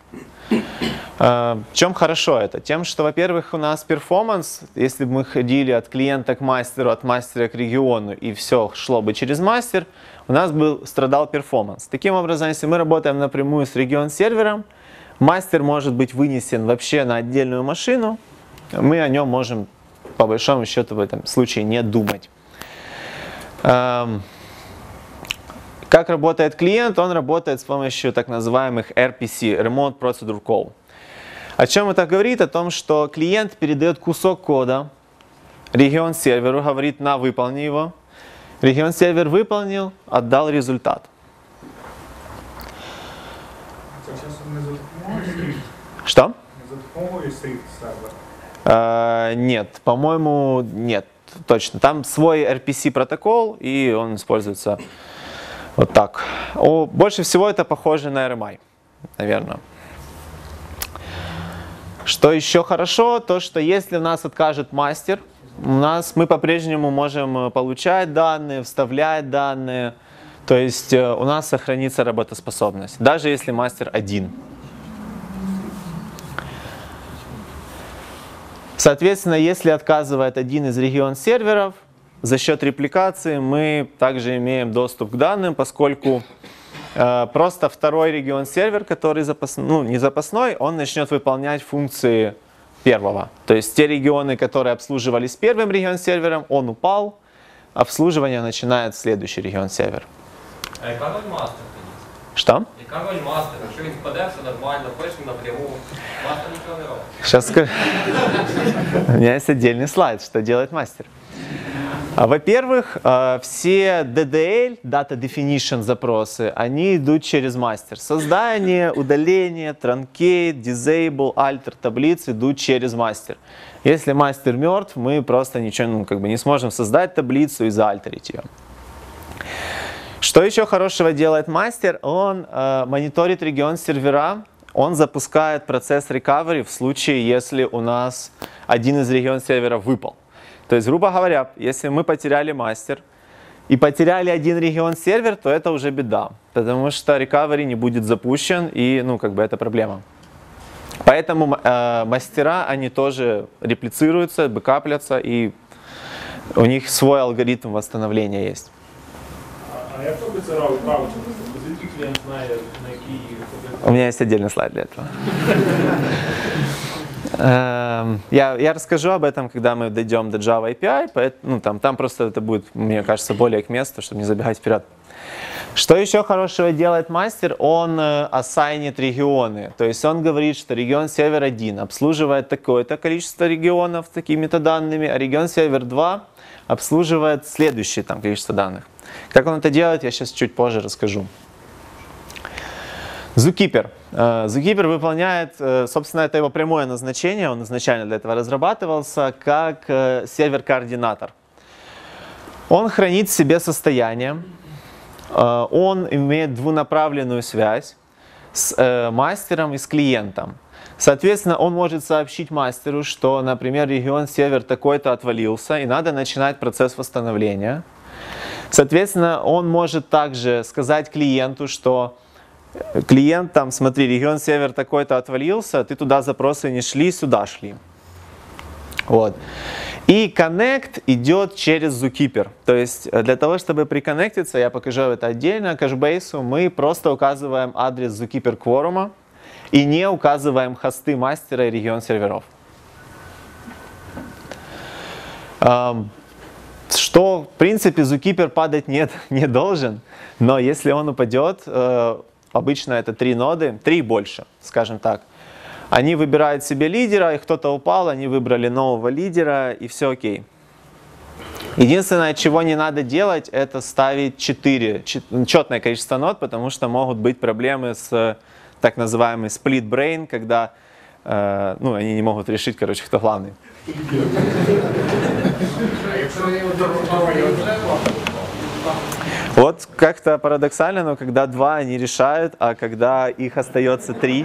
Speaker 1: в чем хорошо это? Тем, что, во-первых, у нас перформанс, если бы мы ходили от клиента к мастеру, от мастера к региону, и все шло бы через мастер, у нас бы страдал перформанс. Таким образом, если мы работаем напрямую с регион-сервером, мастер может быть вынесен вообще на отдельную машину, мы о нем можем, по большому счету, в этом случае не думать. Как работает клиент? Он работает с помощью так называемых RPC, Remote Procedure Call. О чем это говорит? О том, что клиент передает кусок кода регион серверу, говорит на выполни его. Регион сервер выполнил, отдал результат. Что? Uh, нет, по-моему, нет, точно. Там свой RPC протокол, и он используется вот так. О, больше всего это похоже на RMI, наверное. Что еще хорошо, то что если у нас откажет мастер, у нас мы по-прежнему можем э, получать данные, вставлять данные, то есть э, у нас сохранится работоспособность, даже если мастер один. Соответственно, если отказывает один из регион серверов, за счет репликации мы также имеем доступ к данным, поскольку Э, просто второй регион сервер, который запас, ну, не запасной, он начнет выполнять функции первого. То есть те регионы, которые обслуживались первым регион сервером, он упал, обслуживание начинает следующий регион сервер.
Speaker 7: А?
Speaker 1: Что? Сейчас скажу. У меня есть отдельный слайд, что делает мастер. А, во-первых, а, все DDL, Data Definition запросы, они идут через мастер. Создание, удаление, truncate, disable, alter таблиц идут через мастер. Если мастер мертв, мы просто ничего ну, как бы не сможем создать таблицу и заальтерить ее. Что еще хорошего делает мастер? Он э, мониторит регион сервера, он запускает процесс recovery в случае, если у нас один из регион сервера выпал. То есть, грубо говоря, если мы потеряли мастер и потеряли один регион сервер, то это уже беда, потому что recovery не будет запущен и, ну, как бы это проблема. Поэтому э, мастера, они тоже реплицируются, бэкаплятся, и у них свой алгоритм восстановления есть.
Speaker 4: А як робиться раутаутинг? Звідки клієнт знає, на який
Speaker 1: У меня есть отдельный слайд для этого. Эм, я, я расскажу об этом, когда мы дойдем до Java API, поэтому, ну, там, там просто это будет, мне кажется, более к месту, чтобы не забегать вперед. Что еще хорошего делает мастер? Он э, ассайнит регионы. То есть он говорит, что регион сервер 1 обслуживает такое-то количество регионов такими-то данными, а регион сервер 2 обслуживает следующее там, количество данных. Как он это делает, я сейчас чуть позже расскажу. Zookeeper. Э, Zookeeper выполняет, э, собственно, это его прямое назначение, он изначально для этого разрабатывался, как э, сервер-координатор. Он хранит в себе состояние, он имеет двунаправленную связь с мастером и с клиентом. Соответственно, он может сообщить мастеру, что, например, регион сервер такой-то отвалился, и надо начинать процесс восстановления. Соответственно, он может также сказать клиенту, что клиент там, смотри, регион север такой-то отвалился, ты туда запросы не шли, сюда шли. Вот. И connect идет через Zookeeper. То есть э, для того, чтобы приконнектиться, я покажу это отдельно, кэшбейсу, мы просто указываем адрес Zookeeper кворума и не указываем хосты мастера и регион серверов. Что, в принципе, Zookeeper падать нет, не должен, но если он упадет, э, обычно это три ноды, три больше, скажем так. Они выбирают себе лидера, и кто-то упал, они выбрали нового лидера, и все окей. Единственное, чего не надо делать, это ставить 4, четное количество нод, потому что могут быть проблемы с так называемый split brain, когда э, ну, они не могут решить, короче, кто главный. Вот как-то парадоксально, но когда два они решают, а когда их остается три.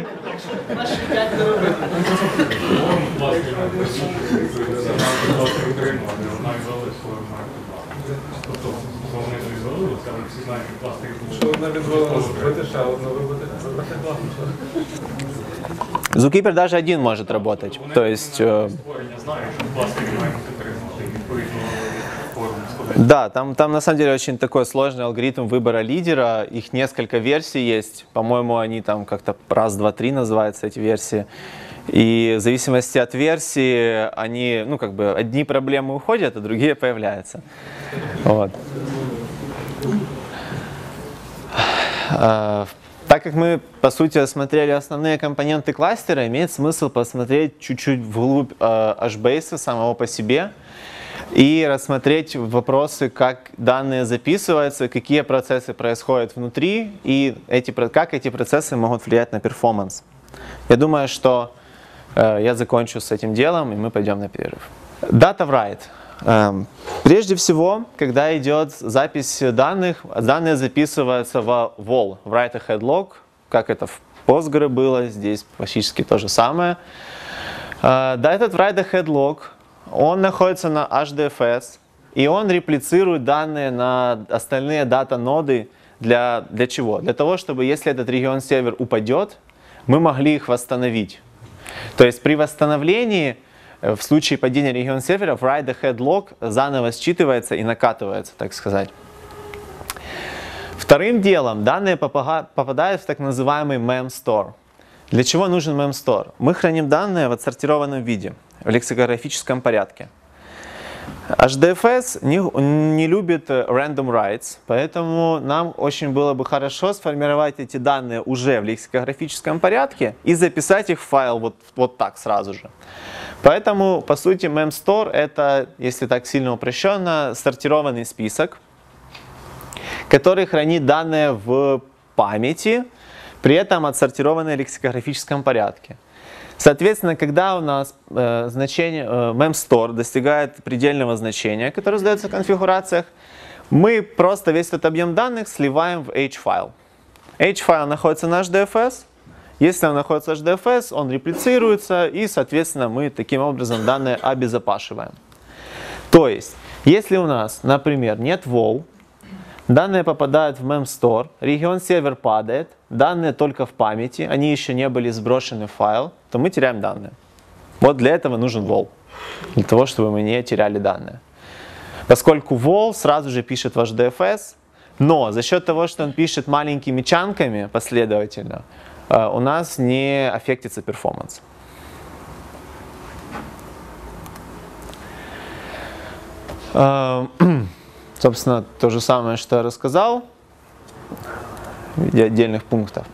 Speaker 1: Zookeeper даже один может работать. То есть, да, там, там на самом деле очень такой сложный алгоритм выбора лидера. Их несколько версий есть. По-моему, они там как-то раз, два, три называются эти версии. И в зависимости от версии, они, ну, как бы, одни проблемы уходят, а другие появляются. Вот. А, Так как мы, по сути, осмотрели основные компоненты кластера, имеет смысл посмотреть чуть-чуть вглубь э, HBase самого по себе и рассмотреть вопросы, как данные записываются, какие процессы происходят внутри и эти, как эти процессы могут влиять на перформанс. Я думаю, что э, я закончу с этим делом, и мы пойдем на перерыв. Data write. Эм, Прежде всего, когда идет запись данных, данные записываются в WAL, в write ahead log, как это в Postgre было, здесь практически то же самое. Э, Да, этот write ahead log, он находится на HDFS, и он реплицирует данные на остальные дата-ноды для, для чего? Для того, чтобы если этот регион сервер упадет, мы могли их восстановить. То есть при восстановлении, э, в случае падения регион сервера, write ahead log заново считывается и накатывается, так сказать. Вторым делом данные попадают в так называемый mem-store. Для чего нужен mem-store? Мы храним данные в отсортированном виде, в лексикографическом порядке. HDFS не, не любит э, random writes, поэтому нам очень было бы хорошо сформировать эти данные уже в лексикографическом порядке и записать их в файл вот, вот так сразу же. Поэтому, по сути, memstore это, если так сильно упрощенно, сортированный список, который хранит данные в памяти, при этом отсортированные в лексикографическом порядке. Соответственно, когда у нас э, значение э, memstore достигает предельного значения, которое задается в конфигурациях, мы просто весь этот объем данных сливаем в H-файл. H-файл находится на HDFS. Если он находится в HDFS, он реплицируется, и, соответственно, мы таким образом данные обезопашиваем. То есть, если у нас, например, нет WOW, Данные попадают в memstore, регион сервер падает, данные только в памяти, они еще не были сброшены в файл, то мы теряем данные. Вот для этого нужен wall, для того, чтобы мы не теряли данные. Поскольку wall сразу же пишет ваш DFS, но за счет того, что он пишет маленькими чанками последовательно, э, у нас не аффектится перформанс. Э, Собственно, то же самое, что я рассказал в виде отдельных пунктов.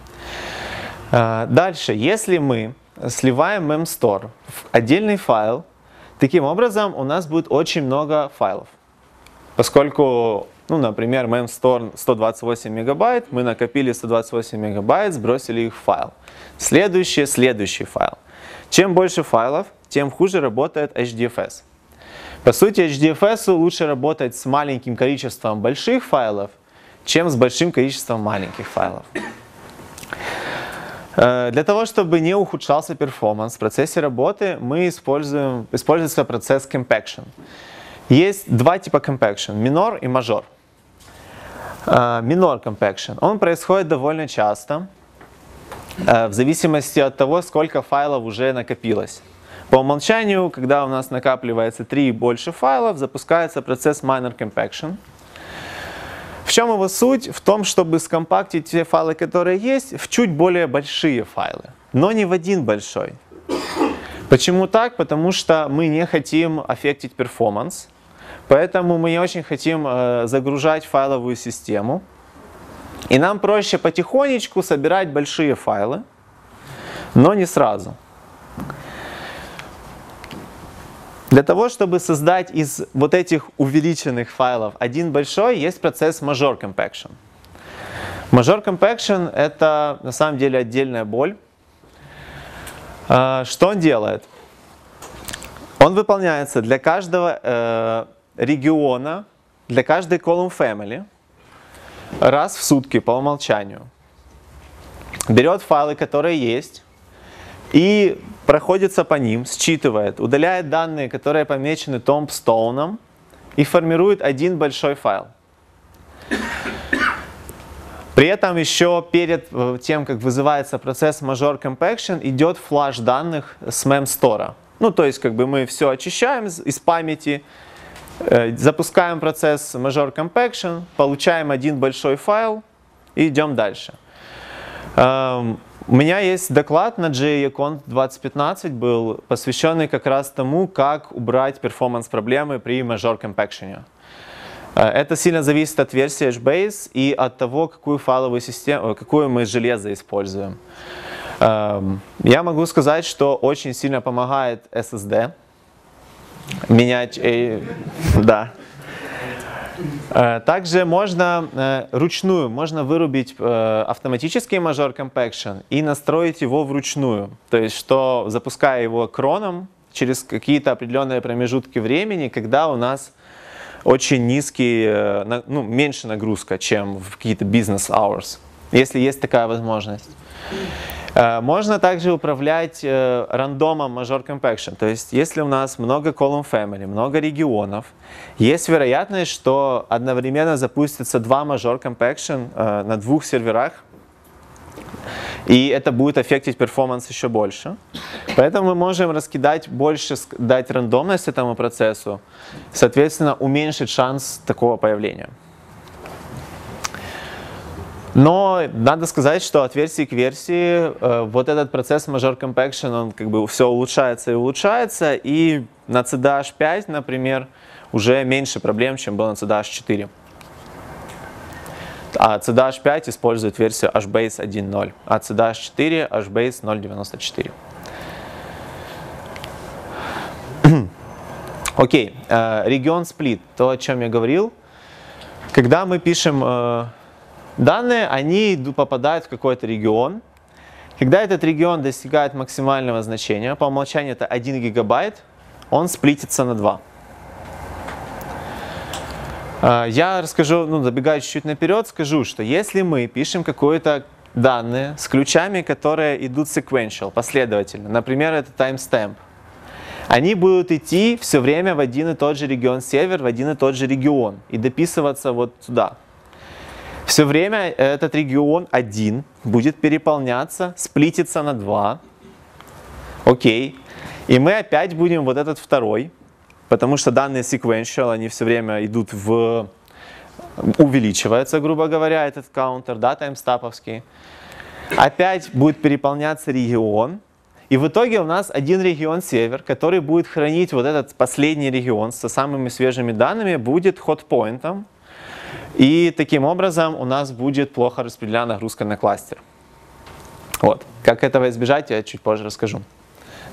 Speaker 1: А, Дальше, если мы сливаем memstore в отдельный файл, таким образом у нас будет очень много файлов. Поскольку, ну, например, memstore 128 мегабайт, мы накопили 128 мегабайт, сбросили их в файл. Следующий, следующий файл. Чем больше файлов, тем хуже работает HDFS. По сути, HDFS лучше работать с маленьким количеством больших файлов, чем с большим количеством маленьких файлов. Э, Для того, чтобы не ухудшался перформанс в процессе работы, мы используем, используется процесс compaction. Есть два типа compaction, минор и мажор. Э, Минор compaction, он происходит довольно часто, э, в зависимости от того, сколько файлов уже накопилось. По умолчанию, когда у нас накапливается 3 и больше файлов, запускается процесс minor compaction. В чем его суть? В том, чтобы скомпактить те файлы, которые есть, в чуть более большие файлы, но не в один большой. Почему так? Потому что мы не хотим аффектить перформанс, поэтому мы не очень хотим э, загружать файловую систему. И нам проще потихонечку собирать большие файлы, но не сразу. Для того, чтобы создать из вот этих увеличенных файлов один большой, есть процесс major compaction. Major compaction это на самом деле отдельная боль. А, Что он делает? Он выполняется для каждого э, региона, для каждой column family раз в сутки по умолчанию. Берет файлы, которые есть, и проходится по ним, считывает, удаляет данные, которые помечены томбстоуном, и формирует один большой файл. При этом еще перед э, тем, как вызывается процесс Major Compaction, идет флаш данных с memstore. Ну, то есть, как бы мы все очищаем из памяти, э, запускаем процесс Major Compaction, получаем один большой файл и идем дальше. У меня есть доклад на JECon 2015 был, посвященный как раз тому, как убрать перформанс-проблемы при Major Compaction. Э, Это сильно зависит от версии HBase и от того, какую файловую систему, э, какое мы железо используем. Эм, Я могу сказать, что очень сильно помогает SSD. Менять, э, да. Э, Также можно э, ручную, можно вырубить э, автоматический мажор compaction и настроить его вручную. То есть, что запуская его кроном через какие-то определенные промежутки времени, когда у нас очень низкий, ну, меньше нагрузка, чем в какие-то бизнес hours, если есть такая возможность. Э, Можно также управлять э, рандомом Major Compaction. То есть, если у нас много column family, много регионов, есть вероятность, что одновременно запустится два Major Compaction э, на двух серверах, и это будет аффектить перформанс еще больше. Поэтому мы можем раскидать больше, дать рандомность этому процессу, соответственно, уменьшить шанс такого появления. Но надо сказать, что от версии к версии э, вот этот процесс Major Compaction, он как бы все улучшается и улучшается, и на CDH5, например, уже меньше проблем, чем было на CDH4. А CDH5 использует версию HBase 1.0, а CDH4 HBase 0.94. Окей, э, регион сплит, то, о чем я говорил. Когда мы пишем э, данные, они попадают в какой-то регион. Когда этот регион достигает максимального значения, по умолчанию это 1 гигабайт, он сплитится на 2. А, Я расскажу, ну, забегая чуть-чуть наперед, скажу, что если мы пишем какое-то данные с ключами, которые идут sequential, последовательно, например, это timestamp, они будут идти все время в один и тот же регион сервер, в один и тот же регион и дописываться вот сюда. Все время этот регион один будет переполняться, сплититься на два. Окей. И мы опять будем вот этот второй, потому что данные sequential, они все время идут в... увеличивается, грубо говоря, этот каунтер, да, таймстаповский. Опять будет переполняться регион, и в итоге у нас один регион север, который будет хранить вот этот последний регион со самыми свежими данными, будет ходпоинтом. И таким образом у нас будет плохо распределена нагрузка на кластер. Вот. Как этого избежать, я чуть позже расскажу.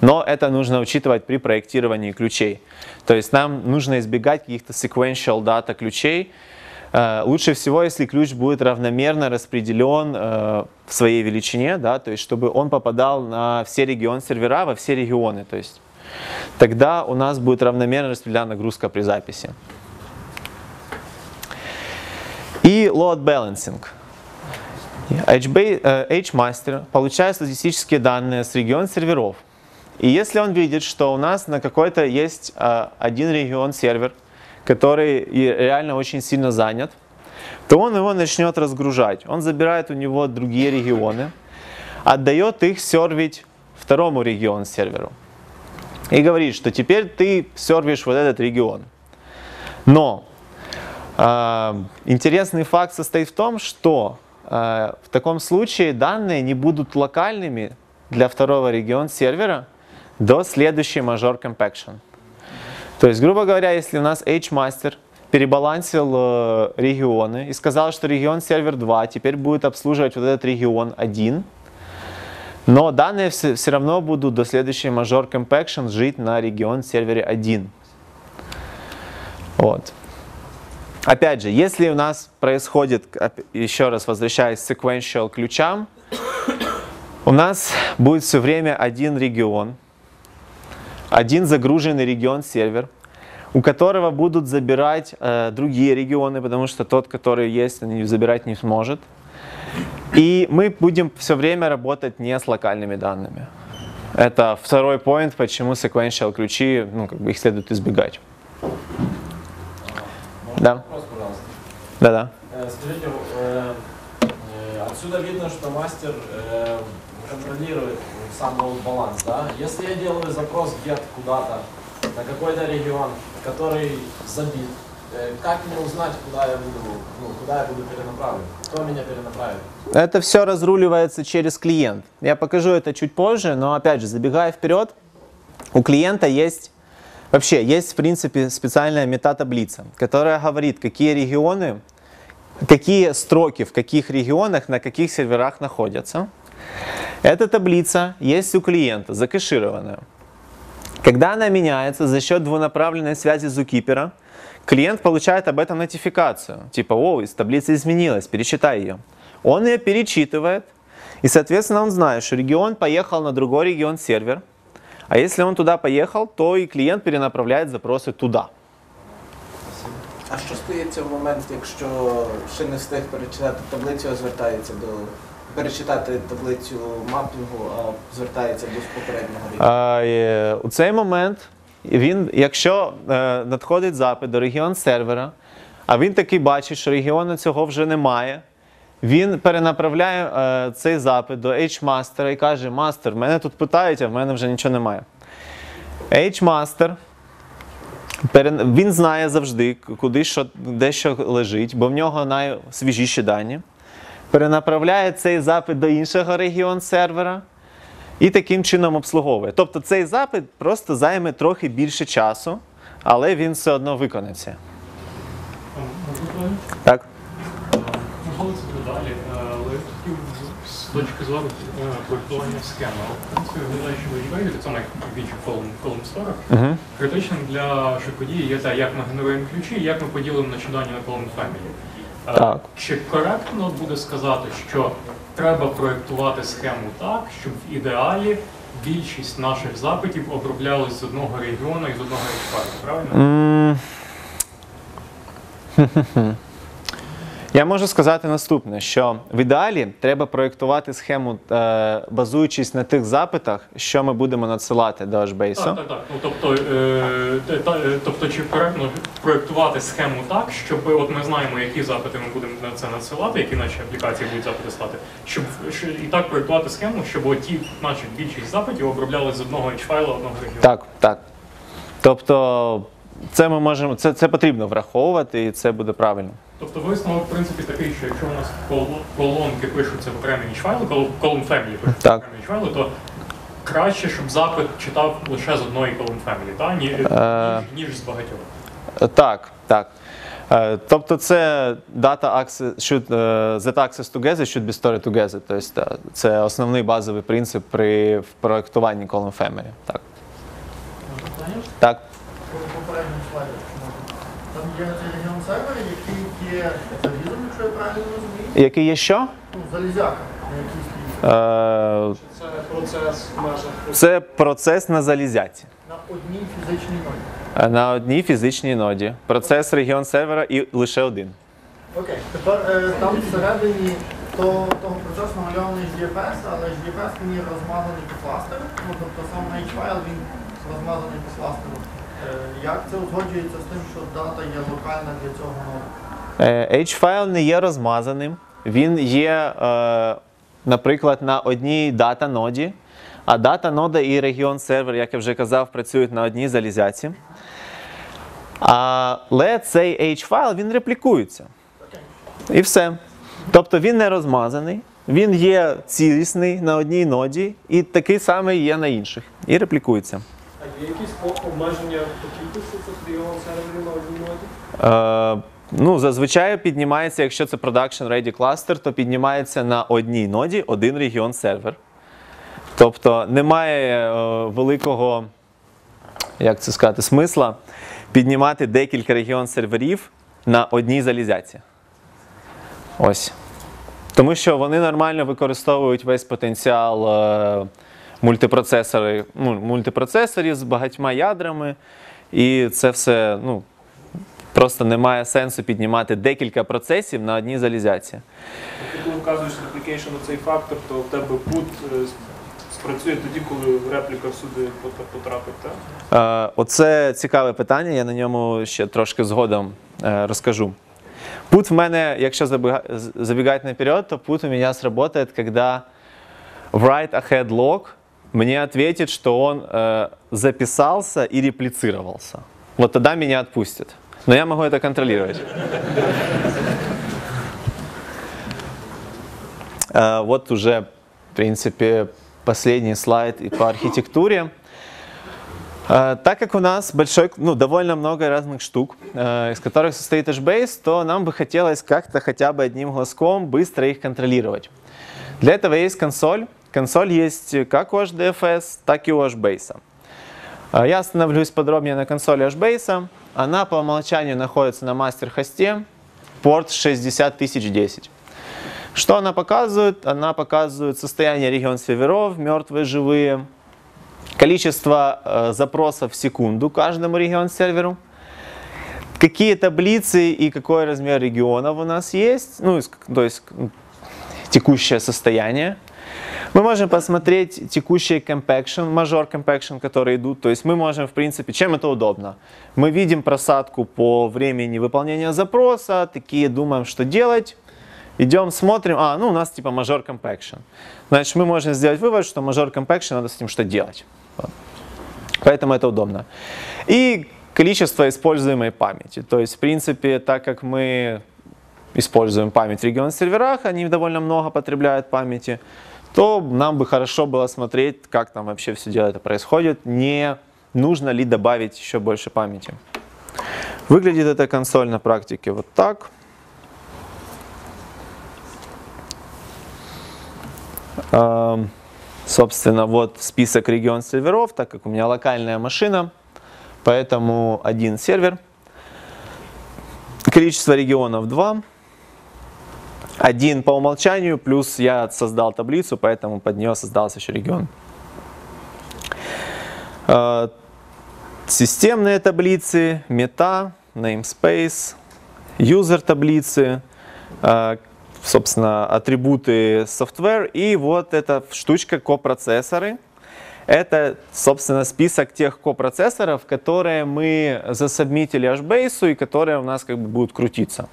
Speaker 1: Но это нужно учитывать при проектировании ключей. То есть нам нужно избегать каких-то sequential дата ключей. Э, Лучше всего, если ключ будет равномерно распределен э, в своей величине, да, то есть чтобы он попадал на все регионы сервера, во все регионы. То есть тогда у нас будет равномерно распределена нагрузка при записи. И load balancing. HBase, э, HMaster получает статистические данные с регион серверов. И если он видит, что у нас на какой-то есть э, один регион сервер, который реально очень сильно занят, то он его начнет разгружать. Он забирает у него другие регионы, отдает их сервить второму регион серверу. И говорит, что теперь ты сервишь вот этот регион. Но э, интересный факт состоит в том, что э, в таком случае данные не будут локальными для второго региона сервера до следующей major compaction. То есть, грубо говоря, если у нас HMaster перебалансил э, регионы и сказал, что регион сервер 2 теперь будет обслуживать вот этот регион 1, но данные все, равно будут до следующей major compaction жить на регион сервере 1. Вот. Опять же, если у нас происходит, еще раз возвращаясь к sequential ключам, у нас будет все время один регион, один загруженный регион-сервер, у которого будут забирать э, другие регионы, потому что тот, который есть, он забирать не сможет. И мы будем все время работать не с локальными данными. Это второй point, почему sequential ключи, ну, как бы их следует избегать. Да.
Speaker 6: Вопрос, пожалуйста.
Speaker 1: Да-да.
Speaker 6: Э, Скажите, э, э, отсюда видно, что мастер контролирует сам load-баланс, да? Если я делаю запрос get куда-то на какой-то регион, который забит, как мне узнать, куда я буду, ну, куда я буду перенаправлен? Кто меня перенаправит?
Speaker 1: Это все разруливается через клиент. Я покажу это чуть позже, но опять же, забегая вперед, у клиента есть Вообще, есть, в принципе, специальная метатаблица, которая говорит, какие регионы, какие строки в каких регионах, на каких серверах находятся. Эта таблица есть у клиента, закэшированная. Когда она меняется за счет двунаправленной связи Zookeeper, клиент получает об этом нотификацию. Типа, о, из таблицы изменилась, пересчитай ее. Он ее перечитывает, и, соответственно, он знает, что регион поехал на другой регион сервер, а если он туда поехал, то и клиент перенаправляет запросы туда.
Speaker 10: А що стається в момент, якщо ще не встиг перечитати таблицю, а звертається до перечитати таблицю мапінгу, а звертається до попереднього рівня?
Speaker 1: Е, у цей момент він, якщо е, надходить запит до регіон сервера, а він таки бачить, що регіону цього вже немає, він перенаправляє е, цей запит до H-мастера і каже: Мастер, мене тут питають, а в мене вже нічого немає. H-мастер він знає завжди, куди що, де що лежить, бо в нього найсвіжіші дані. Перенаправляє цей запит до іншого регіон сервера і таким чином обслуговує. Тобто цей запит просто займе трохи більше часу, але він все одно виконається. Так.
Speaker 2: Можливо, це буде далі, е, але я хотів з- з точки зору е, проєктування схеми. В принципі, виглядає, що в так само як в інших колум, колум сторах,
Speaker 1: Мгм.
Speaker 2: критичним для швидкодії є те, як ми генеруємо ключі як ми поділимо начинання на колумн family. Е,
Speaker 1: Так.
Speaker 2: Чи коректно буде сказати, що треба проєктувати схему так, щоб в ідеалі більшість наших запитів оброблялись з одного регіону і з одного експерту, правильно?
Speaker 1: Я можу сказати наступне: що в ідеалі треба проєктувати схему, е, базуючись на тих запитах, що ми будемо надсилати до HBase.
Speaker 2: Так, так, так. Ну, тобто, е, та- е, тобто, чи коректно проєктувати схему так, щоб от ми знаємо, які запити ми будемо на це надсилати, які наші аплікації будуть запити слати, щоб що- і так проєктувати схему, щоб ті наші більшість запитів оброблялись з одного H-файла, одного регіону.
Speaker 1: Так, так. Тобто, це ми можемо, це, це потрібно враховувати, і це буде правильно.
Speaker 2: Тобто висновок, в принципі, такий, що якщо у нас кол- колонки пишуться в окремі H-файли, кол- column family пишуться в окремі H-файли, то краще, щоб запит читав лише з одної column family, та? Ні,
Speaker 1: Е.
Speaker 2: ніж, ніж з багатьох.
Speaker 1: Е, Так, так. Е, Тобто це data access, should, е, that access together should be stored together. Тобто е, це основний базовий принцип при проєктуванні column family. Так. Так.
Speaker 12: По попередньому слайді, якщо можна. Там є цей регіон сервер, який є залізом, якщо я правильно розумію.
Speaker 1: Який є що?
Speaker 12: Ну, залізяка, на якій стоїть.
Speaker 1: Е,
Speaker 10: Це процес в межах
Speaker 1: Це процес на залізяці.
Speaker 12: На одній фізичній ноді.
Speaker 1: Е, На одній фізичній ноді. Процес регіон сервера і лише один.
Speaker 12: Окей, тепер е, там всередині то, того процесу намальований GFS, але GFS він є розмазаний по кластеру, ну тобто сам H-файл він розмазаний по кластеру. Е, як це узгоджується з тим, що дата є локальна для цього ноду?
Speaker 1: Е, H-файл не є розмазаним. Він є, е, наприклад, на одній дата ноді. А дата нода і регіон сервер, як я вже казав, працюють на одній залізяці. Але цей H-файл він реплікується. І все. Тобто він не розмазаний, він є цілісний на одній ноді, і такий самий є на інших. І реплікується.
Speaker 4: А є якісь обмеження по кількості цих серверів на одній ноді?
Speaker 1: Е, ну, зазвичай піднімається, якщо це production ready cluster, то піднімається на одній ноді один регіон сервер. Тобто немає е, великого, як це сказати, смисла піднімати декілька регіон серверів на одній залізяці. Ось. Тому що вони нормально використовують весь потенціал е, мультипроцесори, ну, мультипроцесорів з багатьма ядрами, і це все ну, просто немає сенсу піднімати декілька процесів на одній залізяці.
Speaker 4: Ти вказуєш replication цей фактор, то в тебе put е, спрацює тоді, коли репліка всюди потрапить, так?
Speaker 1: Е, Оце цікаве питання, я на ньому ще трошки згодом е, розкажу. Пут в мене, якщо забігати наперед, то пут у меня сработает, когда write ahead log мне ответит, что он э, записался и реплицировался. Вот тогда меня отпустит. Но я могу это контролировать. Э, Вот уже, в принципе, последний слайд и по архитектуре. Э, Так как у нас большой, ну, довольно много разных штук, э, из которых состоит HBase, то нам бы хотелось как-то хотя бы одним глазком быстро их контролировать. Для этого есть консоль. Консоль есть как у HDFS, так и у HBase. Э, Я остановлюсь подробнее на консоли HBase. Она по умолчанию находится на мастер-хосте, порт 60010. Что она показывает? Она показывает состояние регион серверов, мертвые, живые, количество э, запросов в секунду каждому регион-серверу, какие таблицы и какой размер регионов у нас есть, ну, то есть текущее состояние. Мы можем посмотреть текущие compaction, мажор compaction, которые идут. То есть мы можем, в принципе, чем это удобно? Мы видим просадку по времени выполнения запроса, такие думаем, что делать. Идем, смотрим, а, ну у нас типа мажор compaction. Значит, мы можем сделать вывод, что мажор compaction, надо с ним что делать. Поэтому это удобно. И количество используемой памяти. То есть, в принципе, так как мы используем память в регион серверах, они довольно много потребляют памяти, то нам бы хорошо было смотреть, как там вообще все дело это происходит, не нужно ли добавить еще больше памяти. Выглядит эта консоль на практике вот так. Эм, Собственно, вот список регион серверов, так как у меня локальная машина, поэтому один сервер. Количество регионов 2. Один по умолчанию, плюс я создал таблицу, поэтому под нее создался еще регион. Э, Системные таблицы, мета, namespace, user таблицы, э, собственно, атрибуты software и вот эта штучка копроцессоры. Это, собственно, список тех копроцессоров, которые мы засобмитили HBase и которые у нас как бы будут крутиться.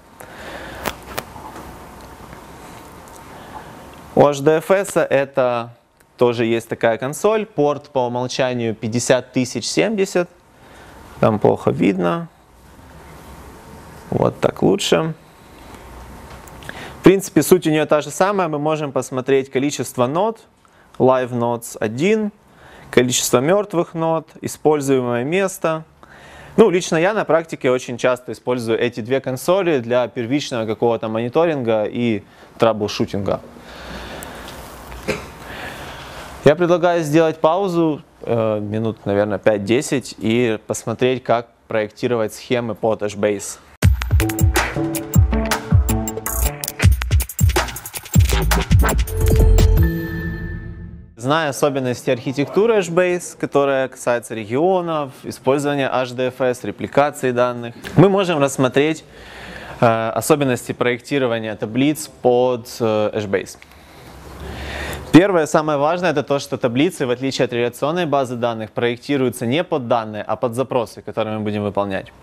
Speaker 1: У HDFS это тоже есть такая консоль, порт по умолчанию 50070, там плохо видно, вот так лучше. В принципе, суть у нее та же самая. Мы можем посмотреть количество нод, live nodes 1, количество мертвых нод, используемое место. Ну, лично я на практике очень часто использую эти две консоли для первичного какого-то мониторинга и траблшутинга. Я предлагаю сделать паузу, э, минут, наверное, 5-10, и посмотреть, как проектировать схемы под HBase. Зная особенности архитектуры HBase, которая касается регионов, использования HDFS, репликации данных, мы можем рассмотреть э, особенности проектирования таблиц под э, HBase. Первое, самое важное, это то, что таблицы, в отличие от реляционной базы данных, проектируются не под данные, а под запросы, которые мы будем выполнять.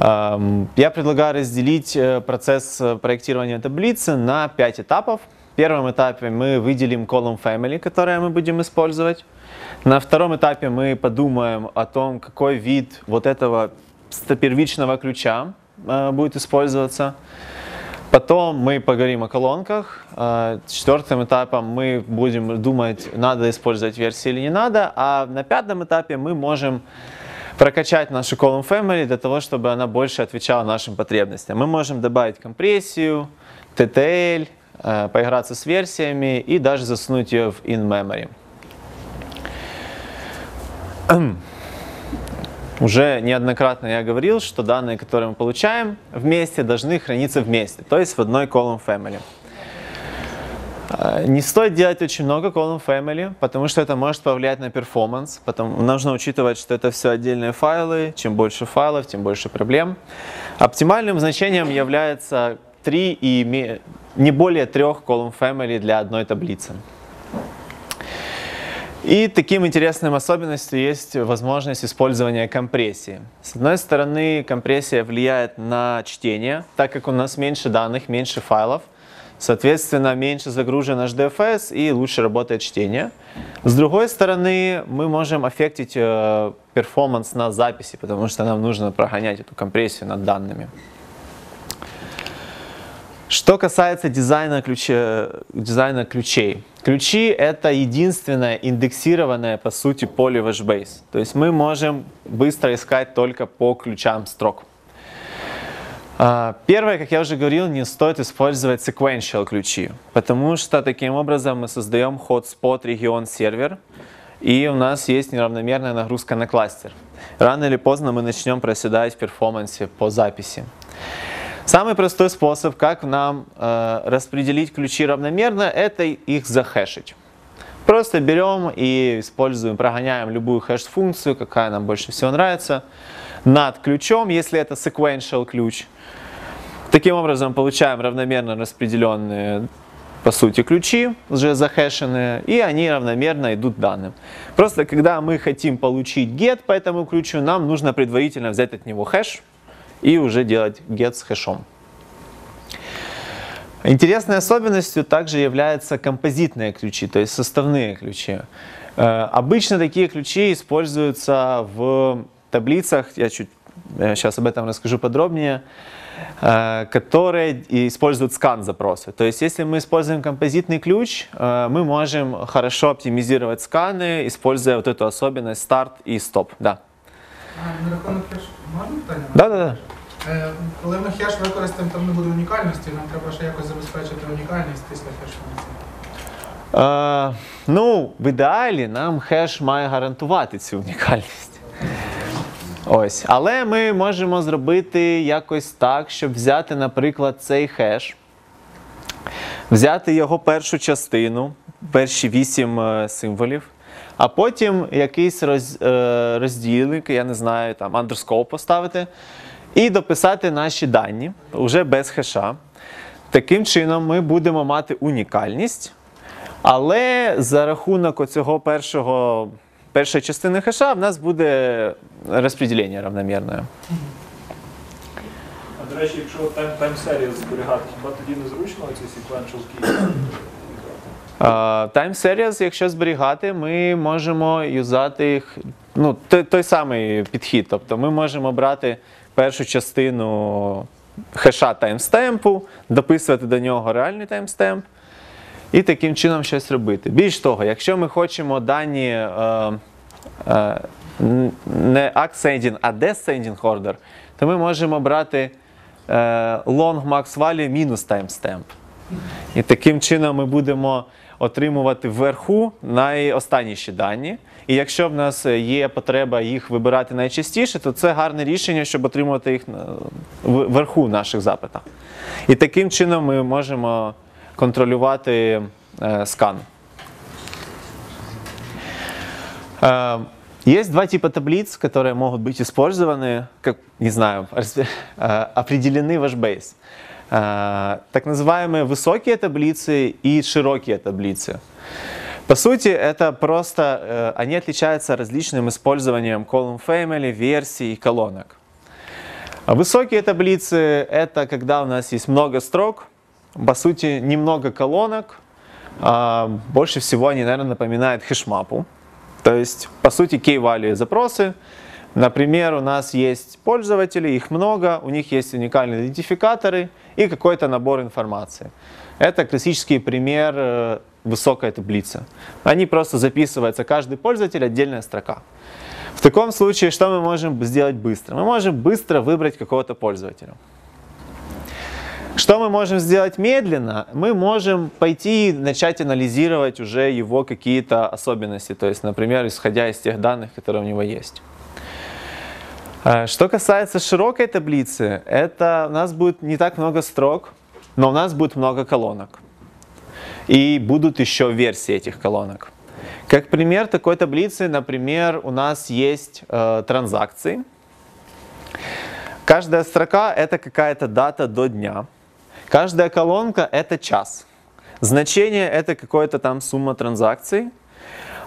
Speaker 1: Эм, Я предлагаю разделить э, процесс э, проектирования таблицы на 5 этапов. В первом этапе мы выделим column family, которое мы будем использовать. На втором этапе мы подумаем о том, какой вид вот этого первичного ключа э, будет использоваться. Потом мы поговорим о колонках. Э, Четвертым этапом мы будем думать, надо использовать версии или не надо. А на пятом этапе мы можем прокачать нашу column family для того, чтобы она больше отвечала нашим потребностям. Мы можем добавить компрессию, TTL, э, поиграться с версиями и даже засунуть ее в in-memory. Уже неоднократно я говорил, что данные, которые мы получаем вместе, должны храниться вместе, то есть в одной column family. А, не стоит делать очень много column family, потому что это может повлиять на перформанс. Потом нужно учитывать, что это все отдельные файлы. Чем больше файлов, тем больше проблем. Оптимальным значением является 3 и не более трех column family для одной таблицы. И таким интересным особенностью есть возможность использования компрессии. С одной стороны, компрессия влияет на чтение, так как у нас меньше данных, меньше файлов, соответственно, меньше загружен наш и лучше работает чтение. С другой стороны, мы можем аффектить э, перформанс на записи, потому что нам нужно прогонять эту компрессию над данными. Что касается дизайна, ключа, дизайна ключей. Ключи — это единственное индексированное, по сути, поле в HBase. То есть мы можем быстро искать только по ключам строк. А, первое, как я уже говорил, не стоит использовать sequential ключи, потому что таким образом мы создаем hotspot регион сервер, и у нас есть неравномерная нагрузка на кластер. Рано или поздно мы начнем проседать в перформансе по записи. Самый простой способ, как нам э, распределить ключи равномерно, это их захэшить. Просто берем и используем, прогоняем любую хэш-функцию, какая нам больше всего нравится, над ключом, если это sequential ключ. Таким образом получаем равномерно распределенные по сути, ключи уже захэшенные, и они равномерно идут данным. Просто когда мы хотим получить get по этому ключу, нам нужно предварительно взять от него хэш, и уже делать get с хэшом. Интересной особенностью также являются композитные ключи, то есть составные ключи. Э, обычно такие ключи используются в таблицах, я чуть сейчас об этом расскажу подробнее, э, которые используют скан запросы. То есть если мы используем композитный ключ, э, мы можем хорошо оптимизировать сканы, используя вот эту особенность старт и стоп. Да.
Speaker 3: Хеш можна питання?
Speaker 1: Да, да, да.
Speaker 3: Е, Коли ми хеш використаємо, там не буде унікальності, нам треба ще якось забезпечити унікальність після хеш-функції.
Speaker 1: Е, ну, в ідеалі нам хеш має гарантувати цю унікальність. Ось. Але ми можемо зробити якось так, щоб взяти, наприклад, цей хеш, взяти його першу частину, перші вісім е, символів, а потім якийсь роз, е, розділик, я не знаю, там underscore поставити, і дописати наші дані вже без хеша. Таким чином, ми будемо мати унікальність, але за рахунок оцього першого, першої частини хеша в нас буде розподілення равномірне.
Speaker 4: А до речі, якщо тайм, тайм-серію зберігати, хіба тоді незручно ці sequential key?
Speaker 1: Time series, якщо зберігати, ми можемо юзати їх, ну, той, той самий підхід. Тобто ми можемо брати першу частину хеша таймстемпу, дописувати до нього реальний таймстемп і таким чином щось робити. Більш того, якщо ми хочемо дані е, е, не ascending, а descending order, то ми можемо брати е, long max value мінус таймстемп. І таким чином ми будемо отримувати вверху найостанніші дані. І якщо в нас є потреба їх вибирати найчастіше, то це гарне рішення, щоб отримувати їх вверху наших запитах. І таким чином ми можемо контролювати е, скан. Е, есть два типа таблиц, которые могут быть использованы, как, не знаю, э, определены в HBase. Э, так называемые высокие таблицы и широкие таблицы. По сути, это просто, э, они отличаются различным использованием column family, версий и колонок. Высокие таблицы — это когда у нас есть много строк, по сути, немного колонок. А, больше всего они, наверное, напоминают хешмапу. То есть, по сути, key-value запросы — Например, у нас есть пользователи, их много, у них есть уникальные идентификаторы и какой-то набор информации. Это классический пример э, высокой таблицы. Они просто записываются, каждый пользователь отдельная строка. В таком случае, что мы можем сделать быстро? Мы можем быстро выбрать какого-то пользователя. Что мы можем сделать медленно? Мы можем пойти и начать анализировать уже его какие-то особенности, то есть, например, исходя из тех данных, которые у него есть. А, Что касается широкой таблицы, это у нас будет не так много строк, но у нас будет много колонок. И будут еще версии этих колонок. Как пример такой таблицы, например, у нас есть э, транзакции. Каждая строка это какая-то дата до дня. Каждая колонка это час. Значение это какая-то там сумма транзакций.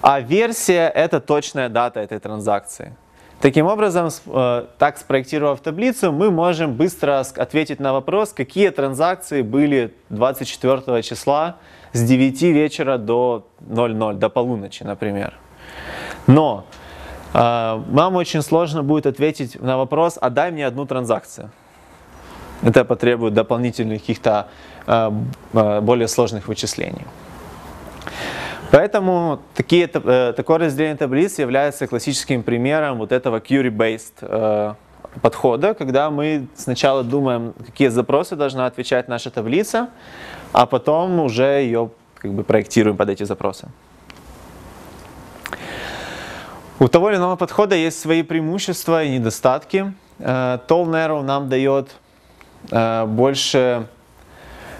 Speaker 1: А версия это точная дата этой транзакции. Таким образом, э, так спроектировав таблицу, мы можем быстро ответить на вопрос, какие транзакции были 24 числа с 9 вечера до 00, до полуночи, например. Но э, нам очень сложно будет ответить на вопрос, а дай мне одну транзакцию. Это потребует дополнительных каких-то э, более сложных вычислений. Поэтому такие, та- э, такое разделение таблиц является классическим примером вот этого query-based э, подхода, когда мы сначала думаем, какие запросы должна отвечать наша таблица, а потом уже ее как бы проектируем под эти запросы. У того или иного подхода есть свои преимущества и недостатки. Э, Tall Narrow нам дает больше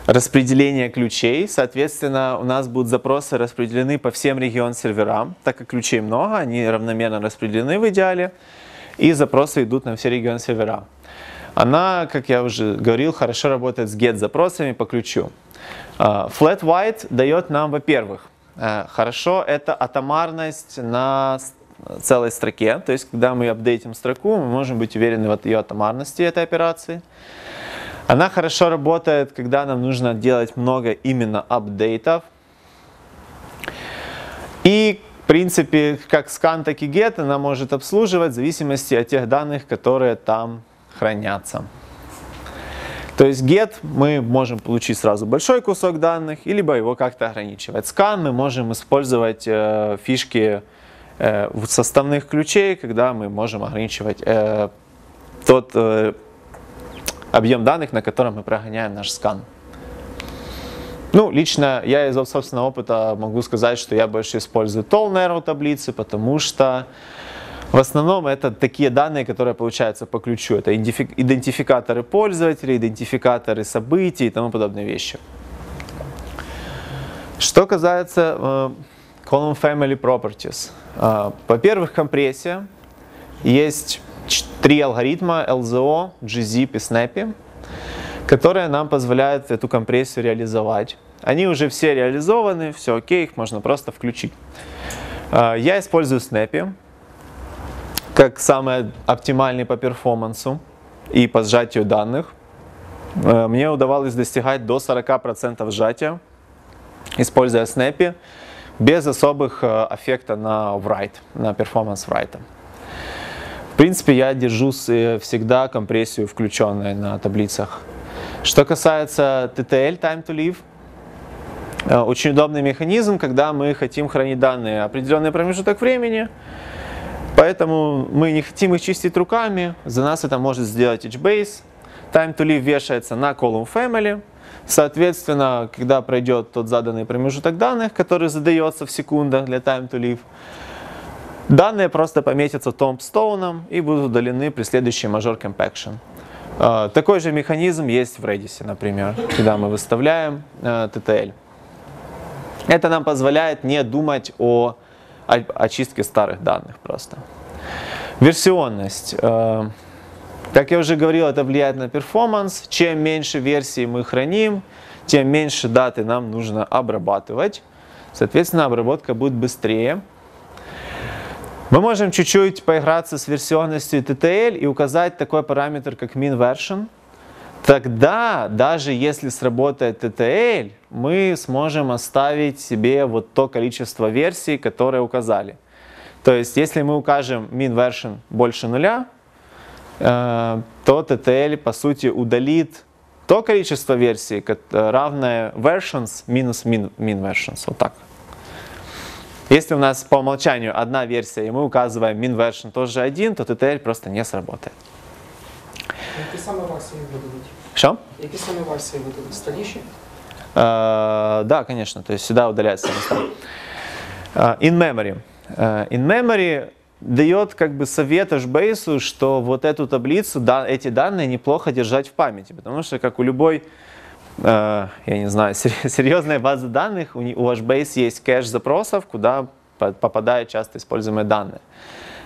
Speaker 1: распределения ключей. Соответственно, у нас будут запросы распределены по всем регион серверам, так как ключей много, они равномерно распределены в идеале, и запросы идут на все регион сервера. Она, как я уже говорил, хорошо работает с get запросами по ключу. А, Flat White дает нам, во-первых, э, хорошо это атомарность на целой строке, то есть когда мы апдейтим строку, мы можем быть уверены в ее атомарности этой операции. Она хорошо работает, когда нам нужно делать много именно апдейтов. И, в принципе, как scan, так и get она может обслуживать в зависимости от тех данных, которые там хранятся. То есть get мы можем получить сразу большой кусок данных, либо его как-то ограничивать. Scan мы можем использовать э, фишки э, составных ключей, когда мы можем ограничивать э, тот э, объем данных, на котором мы прогоняем наш скан. Ну, лично я из собственного опыта могу сказать, что я больше использую tall narrow таблицы, потому что в основном это такие данные, которые получаются по ключу. Это идентифи- идентификаторы пользователей, идентификаторы событий и тому подобные вещи. Что касается э, column family properties. Э, Во-первых, компрессия. Есть три алгоритма LZO, gzip и Snappy, которые нам позволяют эту компрессию реализовать. Они уже все реализованы, все окей, их можно просто включить. Э, Я использую Snappy как самый оптимальный по перформансу и по сжатию данных. Э, Мне удавалось достигать до 40% сжатия, используя Snappy, без особых эффекта на write, на перформанс write. В принципе, я держу э, всегда компрессию включенной на таблицах. Что касается TTL, Time to Live, э, очень удобный механизм, когда мы хотим хранить данные определенный промежуток времени, поэтому мы не хотим их чистить руками, за нас это может сделать HBase. Time to Live вешается на column family, соответственно, когда пройдет тот заданный промежуток данных, который задается в секундах для Time to Live, Данные просто пометятся томпстоуном и будут удалены при следующей major compaction. Э, Такой же механизм есть в Redis, например, когда мы выставляем TTL. Это нам позволяет не думать о очистке старых данных просто. Версионность. Э, Как я уже говорил, это влияет на перформанс. Чем меньше версий мы храним, тем меньше даты нам нужно обрабатывать. Соответственно, обработка будет быстрее. Мы можем чуть-чуть поиграться с версионностью TTL и указать такой параметр, как min version. Тогда, даже если сработает TTL, мы сможем оставить себе вот то количество версий, которые указали. То есть, если мы укажем min version больше нуля, э, то TTL, по сути, удалит то количество версий, равное versions минус min, min versions. Вот так. Если у нас по умолчанию одна версия, и мы указываем min version тоже один, то TTL просто не сработает.
Speaker 14: Які саме версії видадуть?
Speaker 1: Что?
Speaker 14: Які саме версії видадуть? Старіші?
Speaker 1: Э, да, конечно, то есть сюда удаляется места. Э, in memory. Э, in memory дает как бы совет HBase, что вот эту таблицу, да, эти данные неплохо держать в памяти, потому что как у любой, э, я не знаю, серьезной базы данных, у, у HBase есть кэш запросов, куда попадают часто используемые данные.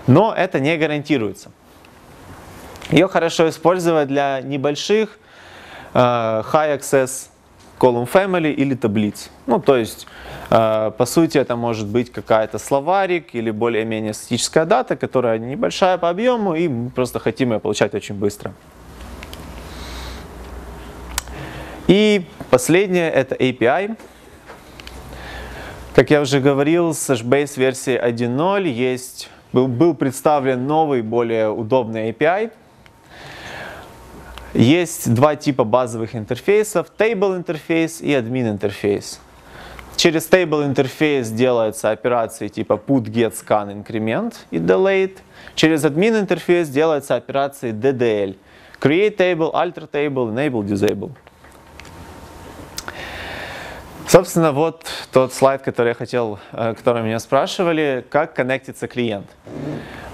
Speaker 1: Но это не гарантируется. Ее хорошо использовать для небольших э, high access column family или таблиц. Ну, то есть, э, по сути, это может быть какая-то словарик или более-менее статическая дата, которая небольшая по объему, и мы просто хотим ее получать очень быстро. И последнее это API. Как я уже говорил, с HBase версии 1.0 есть, был, был представлен новый, более удобный API. Есть два типа базовых интерфейсов, Table интерфейс и Admin интерфейс. Через Table интерфейс делаются операции типа put, get, scan, increment и delete. Через Admin интерфейс делаются операции DDL. Create table, alter table, enable, disable. Собственно, вот тот слайд, который я хотел, э, который меня спрашивали, как коннектится клиент.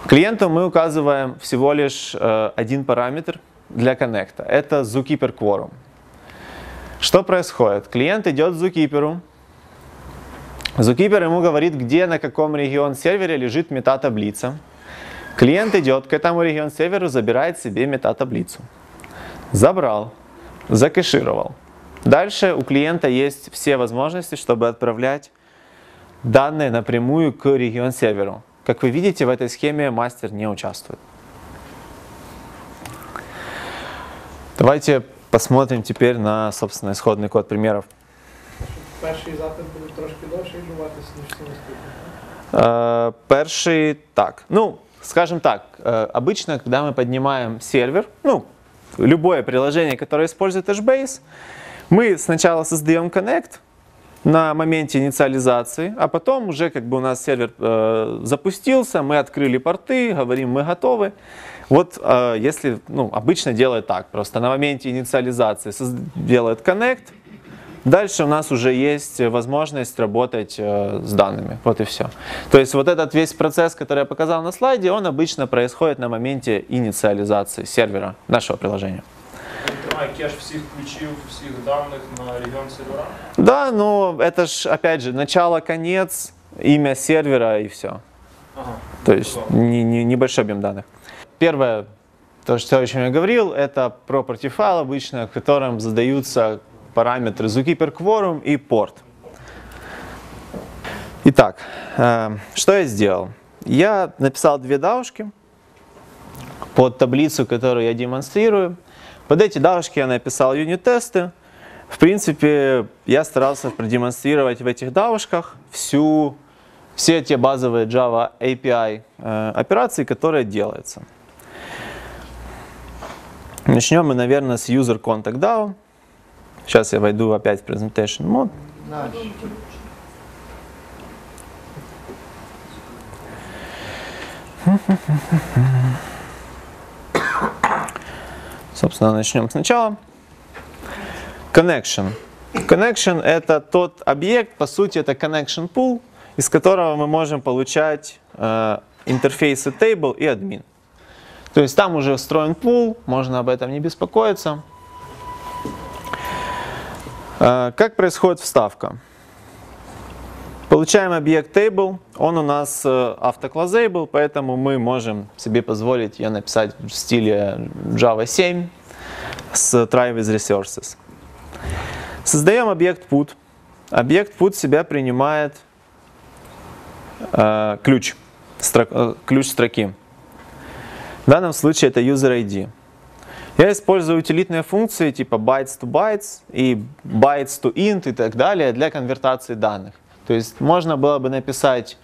Speaker 1: Клиенту мы указываем всего лишь э, один параметр для коннекта. Это Zookeeper Quorum. Что происходит? Клиент идет к Zookeeper. Zookeeper ему говорит, где, на каком регион сервере лежит метатаблица. Клиент идет к этому регион серверу, забирает себе метатаблицу. Забрал, закэшировал. Дальше у клиента есть все возможности, чтобы отправлять данные напрямую к регион-серверу. Как вы видите, в этой схеме мастер не участвует. Давайте посмотрим теперь на, собственно, исходный код примеров.
Speaker 12: Перший запит буде трошки довше відбуватися, ніж всі наступні.
Speaker 1: Э, Перший так. Ну, скажем так, э, обычно, когда мы поднимаем сервер, ну, любое приложение, которое использует HBase, мы сначала создаем Connect на моменте инициализации, а потом уже как бы у нас сервер э, запустился, мы открыли порты, говорим, мы готовы. Вот э, если, ну, обычно делает так, просто на моменте инициализации делает Connect, Дальше у нас уже есть возможность работать э, с данными. Вот и все. То есть вот этот весь процесс, который я показал на слайде, он обычно происходит на моменте инициализации сервера нашего приложения
Speaker 4: Тримає кеш всіх ключів, всіх даних на регіон сервера.
Speaker 1: Да, но это ж, опять же, начало, конец, имя сервера и все.
Speaker 4: Ага.
Speaker 1: То есть не, не, небольшой объем данных. Первое, то, что, о чем я говорил, это property файл обычно, в котором задаются параметры zookeeper quorum и порт. Итак, э, что я сделал? Я написал две даушки под таблицу, которую я демонстрирую. Под эти даушки я написал юнит-тесты. В принципе, я старался продемонстрировать в этих даушках всю, все те базовые Java API э, операции, которые делаются. Начнем мы, наверное, с User Contact DAO. Сейчас я войду опять в Presentation Mode. Собственно, начнем сначала. Connection. Connection это тот объект, по сути это connection pool, из которого мы можем получать э, интерфейсы table и admin. То есть там уже встроен пул, можно об этом не беспокоиться. Э, как происходит вставка? Получаем объект table, он у нас э, автоклассable, поэтому мы можем себе позволить ее написать в стиле Java 7 с try with resources. Создаем объект put. Объект put себя принимает э, ключ, строк, э, ключ строки. В данном случае это user ID. Я использую утилитные функции типа bytes to bytes и bytes to int и так далее для конвертации данных. То есть можно было бы написать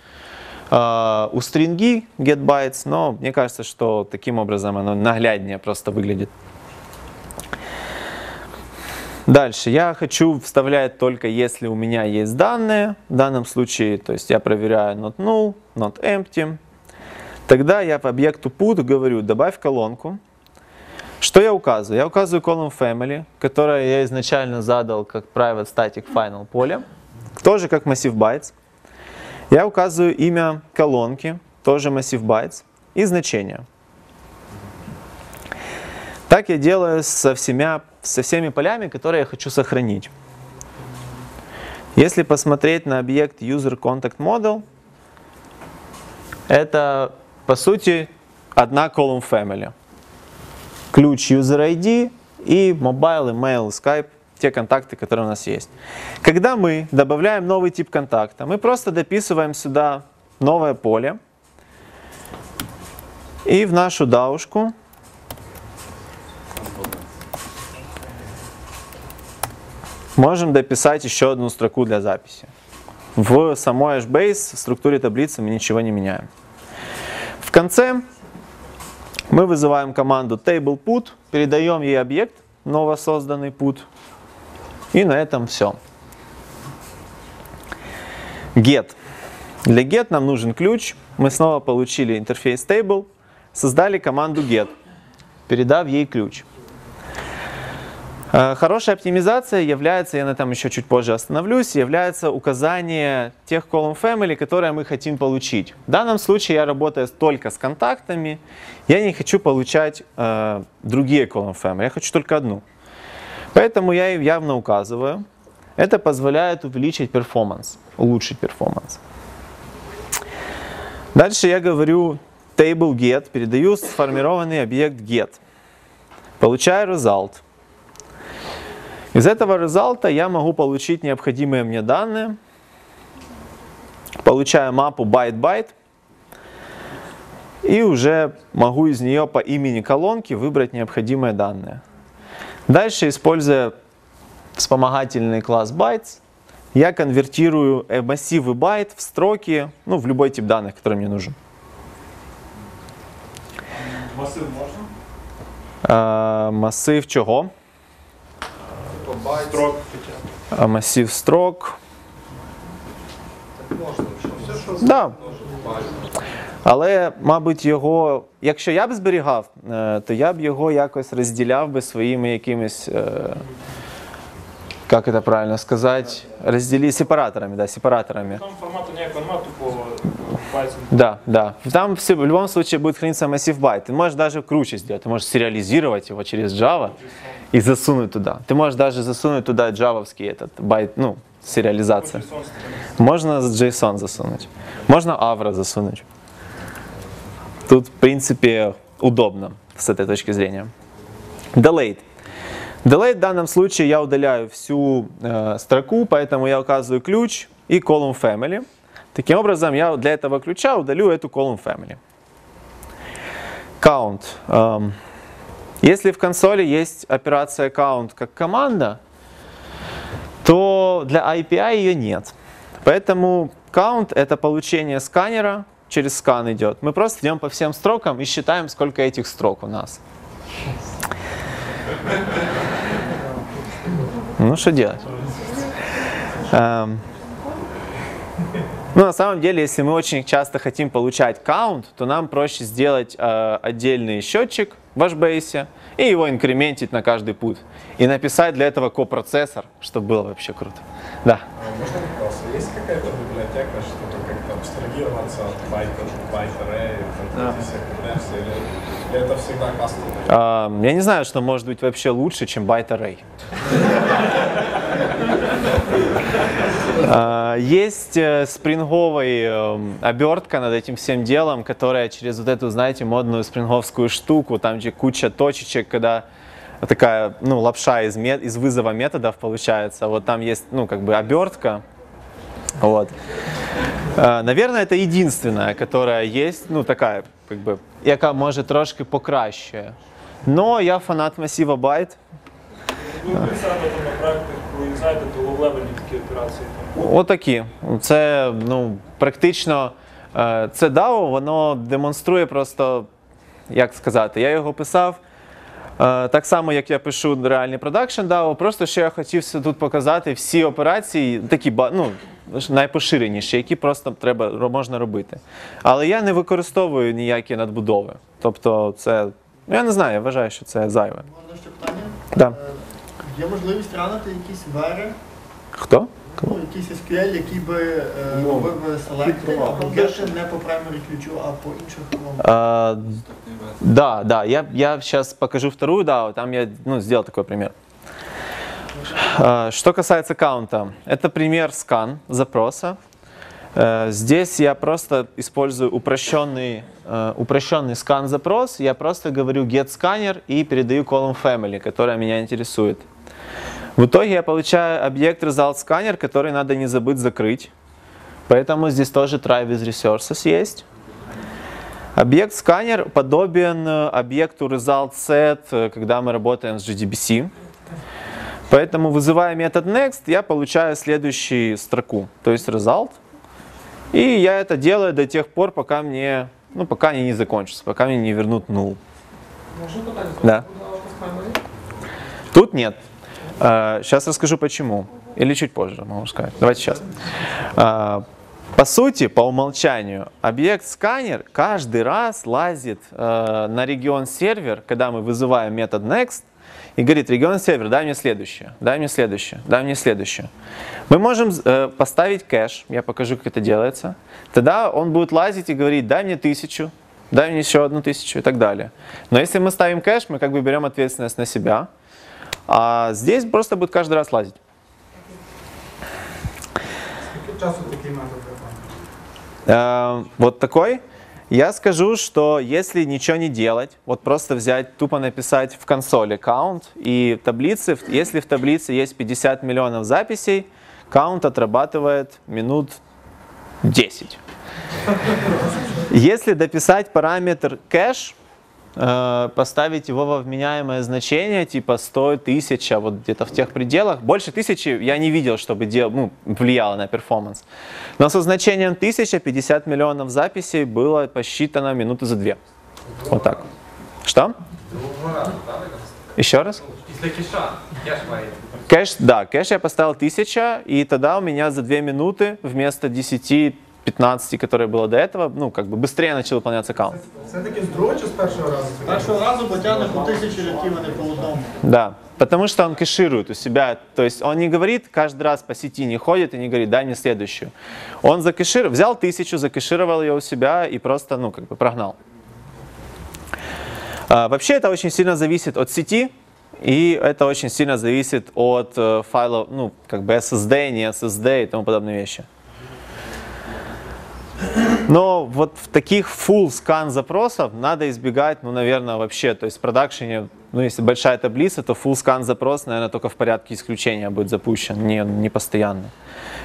Speaker 1: э, у стринги getBytes, но мне кажется, что таким образом оно нагляднее просто выглядит. Дальше, я хочу вставлять только если у меня есть данные. В данном случае, то есть я проверяю not null, not empty. Тогда я по объекту put говорю, добавь колонку. Что я указываю? Я указываю column family, которое я изначально задал как private static final поле тоже как массив bytes. Я указываю имя колонки, тоже массив bytes, и значение. Так я делаю со всеми, со всеми полями, которые я хочу сохранить. Если посмотреть на объект User Contact Model, это по сути одна column family. Ключ User ID и Mobile, Email, Skype, те контакты, которые у нас есть. Когда мы добавляем новый тип контакта, мы просто дописываем сюда новое поле и в нашу даушку можем дописать еще одну строку для записи. В самой HBase в структуре таблицы мы ничего не меняем. В конце мы вызываем команду tablePut, передаем ей объект, новосозданный put, и на этом все. Get. Для get нам нужен ключ. Мы снова получили интерфейс table, создали команду get, передав ей ключ. Э, хорошая оптимизация является, я на этом еще чуть позже остановлюсь, является указание тех column family, которые мы хотим получить. В данном случае я работаю только с контактами, я не хочу получать э, другие column family, я хочу только одну. Поэтому я явно указываю. Это позволяет увеличить перформанс, улучшить перформанс. Дальше я говорю table get, передаю сформированный объект get. Получаю result. Из этого результата я могу получить необходимые мне данные. Получаю мапу byte-byte. И уже могу из нее по имени колонки выбрать необходимые данные. Дальше, используя вспомогательный класс bytes, я конвертирую э, массивы байт в строки, ну, в любой тип данных, который мне нужен.
Speaker 4: Масив можна?
Speaker 1: А, массив чого?
Speaker 4: Строк.
Speaker 1: А, массив строк.
Speaker 11: Можна, все, що
Speaker 1: Да. Але, мабуть, його, якщо я б зберігав, е, то я б його якось розділяв би своїми якимись, е, як це правильно сказати, розділі сепараторами, да, сепараторами.
Speaker 4: Там формату ніякого нема, тупо пальцем.
Speaker 1: Да, да. Там все, в любом случае будет храниться массив байт. Ты можешь даже круче сделать. Ты можешь сериализировать его через Java и засунуть туда. Ты можешь даже засунуть туда джавовский этот байт, ну, сериализация. Можно JSON засунуть. Можно Avro засунуть. Тут, в принципе, удобно с этой точки зрения. Delayed. Delayed в данном случае я удаляю всю э, строку, поэтому я указываю ключ и column family. Таким образом, я для этого ключа удалю эту column family. Count. Эм, если в консоли есть операция count как команда, то для API ее нет. Поэтому count это получение сканера, через скан идет. Мы просто идем по всем строкам и считаем, сколько этих строк у нас. Ну, что делать? Эм, ну, на самом деле, если мы очень часто хотим получать count, то нам проще сделать э, отдельный счетчик в HBase и его инкрементить на каждый путь. И написать для этого копроцессор, чтобы было вообще круто. Да.
Speaker 11: А Можно вопрос? Есть какая-то библиотека, чтобы как-то абстрагироваться от байта, байт array, там, эти все конверсии, или, или это всегда кастом?
Speaker 1: А, Я не знаю, что может быть вообще лучше, чем байт array. А, Есть э, спринговая эм, обертка над этим всем делом, которая через вот эту, знаете, модную спринговскую штуку, там где куча точечек, когда такая, ну, лапша из, мет- из вызова методов получается. Вот там есть, ну, как бы обертка. Вот. Е, Наверное, это единственная, которая есть, ну, такая, как бы, яка може трошки покращує. Но я фанат масива байт.
Speaker 4: Ви писали там на проектах про інсайди, то лоу-левельні такі операції.
Speaker 1: Отакі. Це ну, практично е, це DAO, воно демонструє просто, як сказати, я його писав. е, Так само, як я пишу реальний production DAO, просто що я хотів тут показати всі операції, такі ну, найпоширеніші, які просто треба можна робити. Але я не використовую ніякі надбудови. Тобто, це, я не знаю, я вважаю, що це зайве.
Speaker 12: Можна ще питання?
Speaker 1: Да.
Speaker 12: Е, Є можливість ранити якісь вери?
Speaker 1: Хто?
Speaker 12: Ну, якийсь SQL, який би е, робив би селекти, а конвершн не по primary ключу, а по інших колонках.
Speaker 1: А, да, да, я, я сейчас покажу вторую, да, там я ну, сделал такой пример. А, Что касается каунта, это пример скан запроса. Э, Здесь я просто использую упрощенный, э, упрощенный скан запрос. Я просто говорю get scanner и передаю column family, которая меня интересует. В итоге я получаю объект result scanner, который надо не забыть закрыть. Поэтому здесь тоже try with resources есть. Объект сканер подобен э, объекту result set, э, когда мы работаем с GDBC. Поэтому вызывая метод next, я получаю следующую строку, то есть result. И я это делаю до тех пор, пока мне, ну, пока они не закончатся, пока мне не вернут null. Да. Тут нет. Сейчас расскажу почему. Или чуть позже, могу сказать. Давайте сейчас. А, По сути, по умолчанию, объект сканер каждый раз лазит э, на регион сервер, когда мы вызываем метод next, и говорит, регион сервер, дай мне следующее, дай мне следующее, дай мне следующее. Мы можем э, поставить кэш, я покажу, как это делается. Тогда он будет лазить и говорить, дай мне тысячу, дай мне еще одну тысячу и так далее. Но если мы ставим кэш, мы как бы берем ответственность на себя, а здесь просто будет каждый раз лазить. Э, вот такой. Я скажу, что если ничего не делать, вот просто взять, тупо написать в консоли count и в таблице, в- если в таблице есть 50 миллионов записей, count отрабатывает минут 10. Если дописать параметр кэш, поставить его во вменяемое значение, типа 100, 1000, вот где-то в тех пределах. Больше 1000 я не видел, чтобы дел, ну, влияло на перформанс. Но со значением 1000 50 миллионов записей было посчитано минуты за две. Вот так. Что? Еще раз?
Speaker 7: Після кіша. Кеш має.
Speaker 1: Кэш, да, кэш я поставил 1000, и тогда у меня за 2 минуты вместо 10 15, которые было до этого, ну, как бы быстрее начал выполняться каунт.
Speaker 3: Все-таки з другого чи з першого разу?
Speaker 12: З першого разу, бо тягне по тисячі рядків, а не по одному.
Speaker 1: Да, потому что он кэширует у себя, то есть он не говорит каждый раз по сети, не ходит и не говорит, дай мне следующую. Он закэшировал, взял тысячу, закэшировал ее у себя и просто, ну, как бы прогнал. А, вообще это очень сильно зависит от сети, и это очень сильно зависит от э, файлов, ну, как бы SSD, не SSD и тому подобные вещи. Но вот в таких full скан запросов надо избегать, ну, наверное, вообще, то есть в продакшене, ну, если большая таблица, то full скан запрос, наверное, только в порядке исключения будет запущен, не, не постоянно.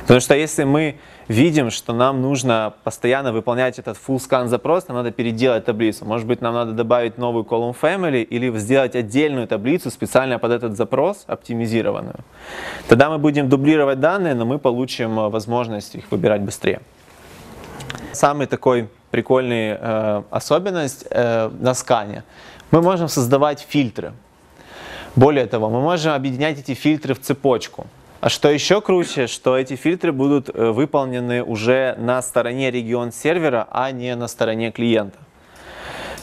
Speaker 1: Потому что если мы видим, что нам нужно постоянно выполнять этот full scan запрос, нам надо переделать таблицу. Может быть, нам надо добавить новую column family или сделать отдельную таблицу специально под этот запрос, оптимизированную. Тогда мы будем дублировать данные, но мы получим э, возможность их выбирать быстрее. Самый такой прикольный э, особенность э, на скане. Мы можем создавать фильтры. Более того, мы можем объединять эти фильтры в цепочку. А что еще круче, что эти фильтры будут э, выполнены уже на стороне регион сервера, а не на стороне клиента.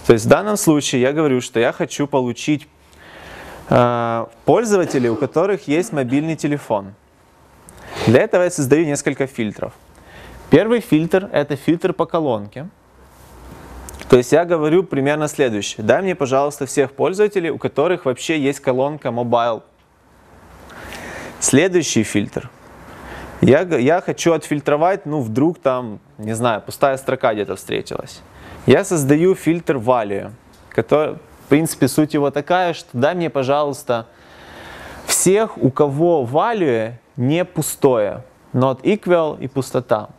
Speaker 1: То есть в данном случае я говорю, что я хочу получить э, пользователей, у которых есть мобильный телефон. Для этого я создаю несколько фильтров. Первый фильтр – это фильтр по колонке. То есть я говорю примерно следующее. Дай мне, пожалуйста, всех пользователей, у которых вообще есть колонка Mobile. Следующий фильтр. Я, я хочу отфильтровать, ну, вдруг там, не знаю, пустая строка где-то встретилась. Я создаю фильтр Value, который, в принципе, суть его такая, что дай мне, пожалуйста, всех, у кого value не пустое, not equal и пустота.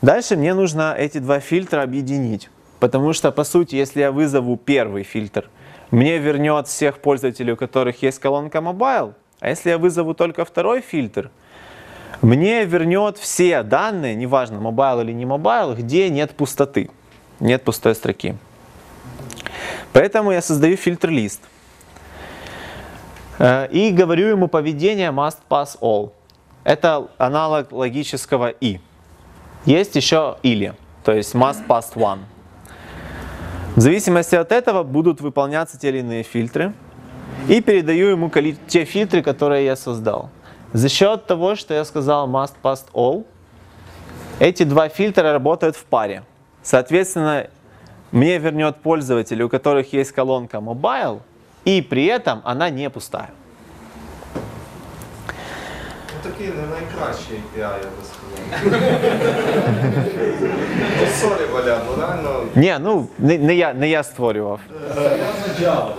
Speaker 1: Дальше мне нужно эти два фильтра объединить, потому что, по сути, если я вызову первый фильтр, мне вернет всех пользователей, у которых есть колонка Mobile, а если я вызову только второй фильтр, мне вернет все данные, неважно, mobile или не mobile, где нет пустоты, нет пустой строки. Поэтому я создаю фильтр лист. Э, И говорю ему поведение must pass all. Это аналог логического и. Есть еще или, то есть must pass one. В зависимости от этого будут выполняться те или иные фильтры. И передаю ему те фильтры, которые я создал. За счет того, что я сказал must past all, эти два фильтра работают в паре. Соответственно, мне вернет пользователи, у которых есть колонка mobile, и при этом она не пустая.
Speaker 15: Такий не найкращий API, я би сказав. Ну, сорі, Валя, ну реально.
Speaker 1: Не, ну не, не я, не я створював.
Speaker 15: Java.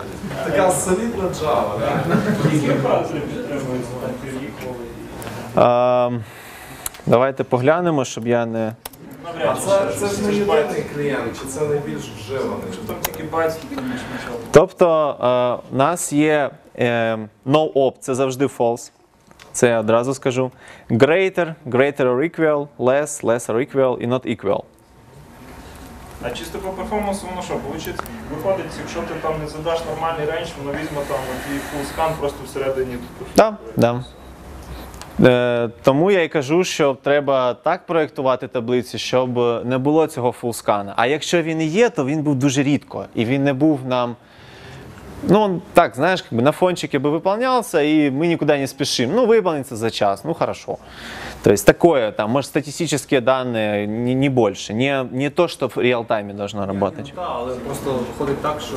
Speaker 15: Така солідна Java, реально.
Speaker 1: Ем, давайте поглянемо, щоб я не.
Speaker 15: А це, це ж не єдиний клієнт, чи це найбільш вживаний?
Speaker 4: Чи там тільки байт, там нічого.
Speaker 1: Тобто е, у нас є е, no op, це завжди false. Це я одразу скажу. Greater, greater or equal, less, less or equal і not equal.
Speaker 4: А чисто по перформансу воно що, виходить, виходить, якщо ти там не задаш нормальний range, воно візьме там full scan просто всередині.
Speaker 1: Да, да. Е, тому я і кажу, що треба так проєктувати таблиці, щоб не було цього фулскана. А якщо він і є, то він був дуже рідко. І він не був нам. Ну, он так, знаешь, как бы на фончике бы выполнялся, и мы никуда не спешим. Ну, выполнится за час, ну хорошо. То есть такое, там, может, статистические данные, не, не больше. Не, не то, что в реал-тайме должно работать.
Speaker 16: Ну, так, але просто виходить так, що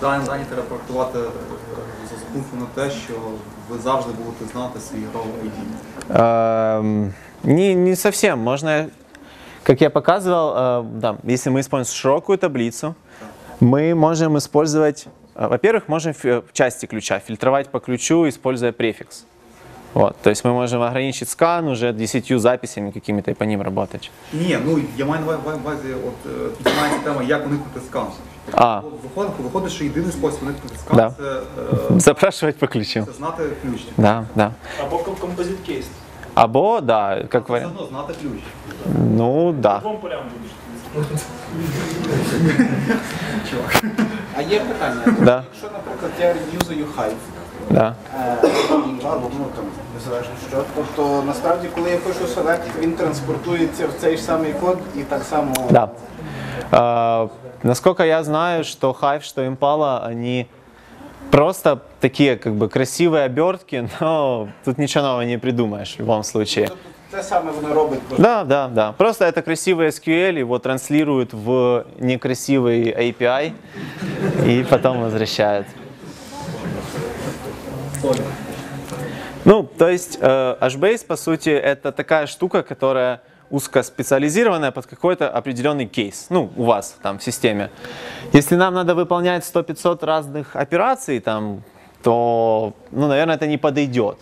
Speaker 16: дані дані треба проектувати е, за рахунку на те, що ви завжди будете знати свій ролл ID.
Speaker 1: Эм, не, не совсем. Можно, как я показывал, э, да, если мы используем широкую таблицу, мы можем использовать, э, во-первых, можем фи- в части ключа фильтровать по ключу, используя префикс. Вот, то есть мы можем ограничить скан уже 10 записями какими-то и по ним работать.
Speaker 16: Ні, ну я маю на увазі, от е, піднімається тема, як уникнути скан.
Speaker 1: А.
Speaker 16: Виходить, виходить, що єдиний спосіб уникнути скан
Speaker 1: Да.
Speaker 16: це, е,
Speaker 1: Запрашивать по ключу.
Speaker 16: це знати ключ.
Speaker 1: Да, да.
Speaker 4: Або композит кейс.
Speaker 1: Або, да, как
Speaker 16: Все
Speaker 1: вариант.
Speaker 16: одно знати ключ.
Speaker 1: Ну, да.
Speaker 4: Двом полям будеш.
Speaker 10: А є питання?
Speaker 1: Да.
Speaker 10: Якщо, наприклад, я юзаю Hive,
Speaker 1: Да.
Speaker 10: е, і, або, ну, там, незалежно що, тобто насправді, коли я пишу select, він транспортується в цей ж самий код і так само.
Speaker 1: Да. А, насколько я знаю, что Hive, что Impala, они просто такие как бы красивые обертки, но тут ничего нового не придумаешь в любом случае.
Speaker 10: те саме воно робить. просто.
Speaker 1: Да, да, да. Просто это красивый SQL, его транслируют в некрасивый API и потом возвращают. Ну, то есть HBase, по сути, это такая штука, которая узкоспециализированная под какой-то определенный кейс, ну, у вас там в системе. Если нам надо выполнять 100-500 разных операций, там, то, ну, наверное, это не подойдет.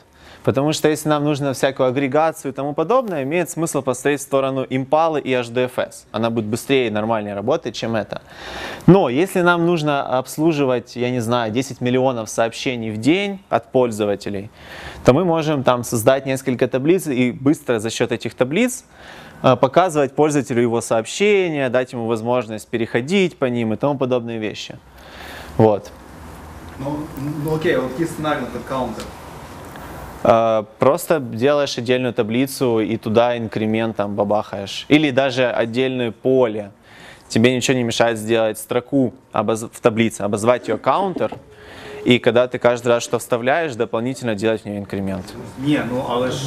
Speaker 1: Потому что если нам нужно всякую агрегацию и тому подобное, имеет смысл поставить в сторону Impala и HDFS. Она будет быстрее и нормальнее работать, чем это. Но если нам нужно обслуживать, я не знаю, 10 миллионов сообщений в день от пользователей, то мы можем там создать несколько таблиц и быстро за счет этих таблиц э, показывать пользователю его сообщения, дать ему возможность переходить по ним и тому подобные вещи. Вот.
Speaker 16: Ну, ну окей, от який сценарій, наприклад, каунтер.
Speaker 1: Э, Просто делаешь отдельную таблицу и туда инкрементом бабахаешь. Или даже отдельное поле. Тебе ничего не мешает сделать строку обоз- в таблице, обозвать ее каунтер. И когда ты каждый раз что вставляешь, дополнительно делать в нее инкремент.
Speaker 16: Ні, ну але ж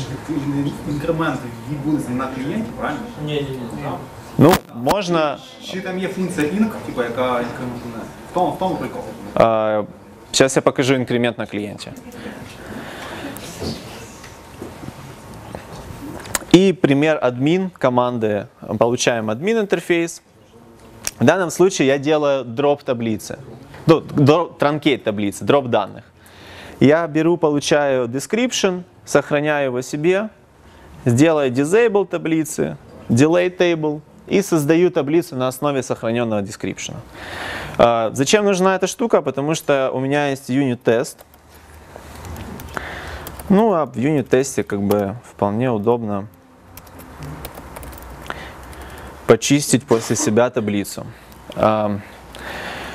Speaker 16: інкремент відбудеться на клієнті, правильно?
Speaker 4: Ні, ні, ні.
Speaker 1: Ну, можно...
Speaker 16: Чи там є функція inc, типу, яка інкрементує? В тому, в тому прикол.
Speaker 1: э, Сейчас я покажу инкремент на клиенте. И пример админ команды. Получаем админ интерфейс. В данном случае я делаю дроп таблицы. Ну, транкейт таблицы, дроп данных. Я беру, получаю description, сохраняю его себе, сделаю disable таблицы, delay table и создаю таблицу на основе сохраненного description. А, Зачем нужна эта штука? Потому что у меня есть юнит-тест. Ну, а в юнит-тесте как бы вполне удобно почистить после себя таблицу. А,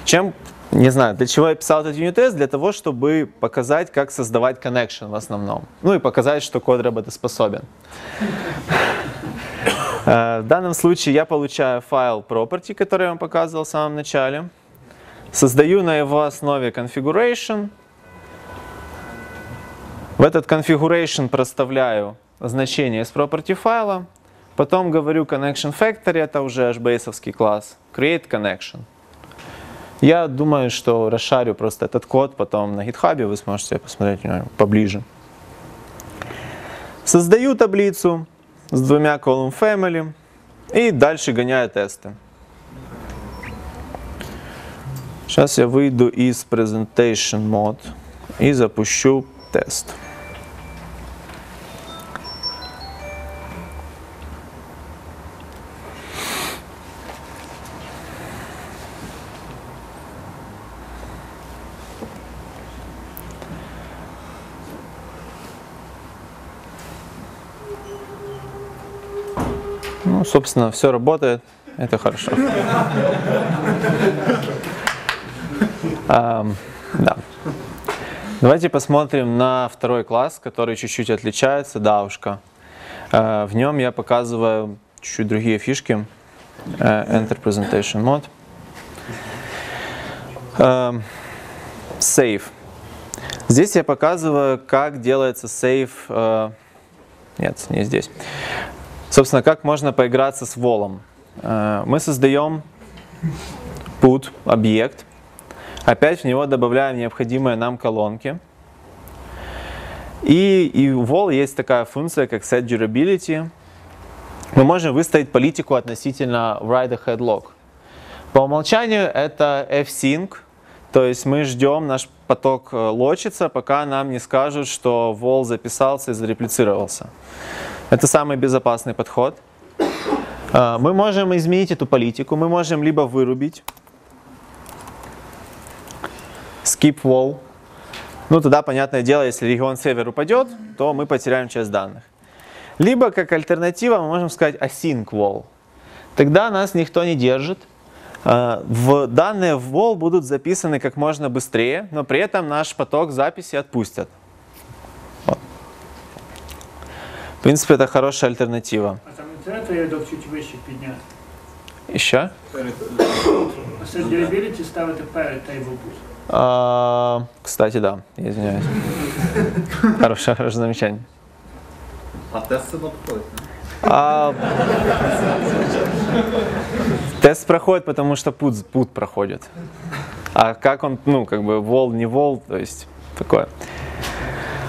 Speaker 1: Чем, не знаю, для чего я писал этот юнит-тест? Для того, чтобы показать, как создавать connection в основном. Ну и показать, что код работоспособен. Э, В данном случае я получаю файл property, который я вам показывал в самом начале. Создаю на его основе configuration. В этот configuration проставляю значение из property файла, потом говорю connection factory, это уже HBase класс, create connection. Я думаю, что расшарю просто этот код потом на GitHub, вы сможете посмотреть поближе. Создаю таблицу с двумя column family и дальше гоняю тесты. Сейчас я выйду из Presentation Mode и запущу тест. Собственно, все работает. Это хорошо. да. Давайте посмотрим на второй класс, который чуть-чуть отличается, Даушка. А, в нем я показываю чуть-чуть другие фишки. Э, Enter Presentation Mode. Save. Здесь я показываю, как делается save. Э, нет, не здесь. Собственно, как можно поиграться с волом. Э, мы создаем put объект, опять в него добавляем необходимые нам колонки. И, и у wall есть такая функция, как set durability. Мы можем выставить политику относительно write ahead log. По умолчанию это fsync, то есть мы ждем, наш поток э, лочится, пока нам не скажут, что wall записался и зареплицировался. Это самый безопасный подход. А, мы можем изменить эту политику, мы можем либо вырубить skip wall. Ну, тогда, понятное дело, если регион север упадет, то мы потеряем часть данных. Либо, как альтернатива, мы можем сказать async wall. Тогда нас никто не держит. А, в данные в wall будут записаны как можно быстрее, но при этом наш поток записи отпустят. В принципе, это хорошая альтернатива.
Speaker 17: А там интернет рядок чуть вище підняти?
Speaker 1: Еще?
Speaker 17: Сердюрабіліті ставити перед table
Speaker 1: А, кстати, да, я извиняюсь. Хорошее, хорошее замечание.
Speaker 16: А тест все одно проходит?
Speaker 1: А, тест проходит, потому что путь, путь проходит. А как он, ну, как бы вол, не вол, то есть такое.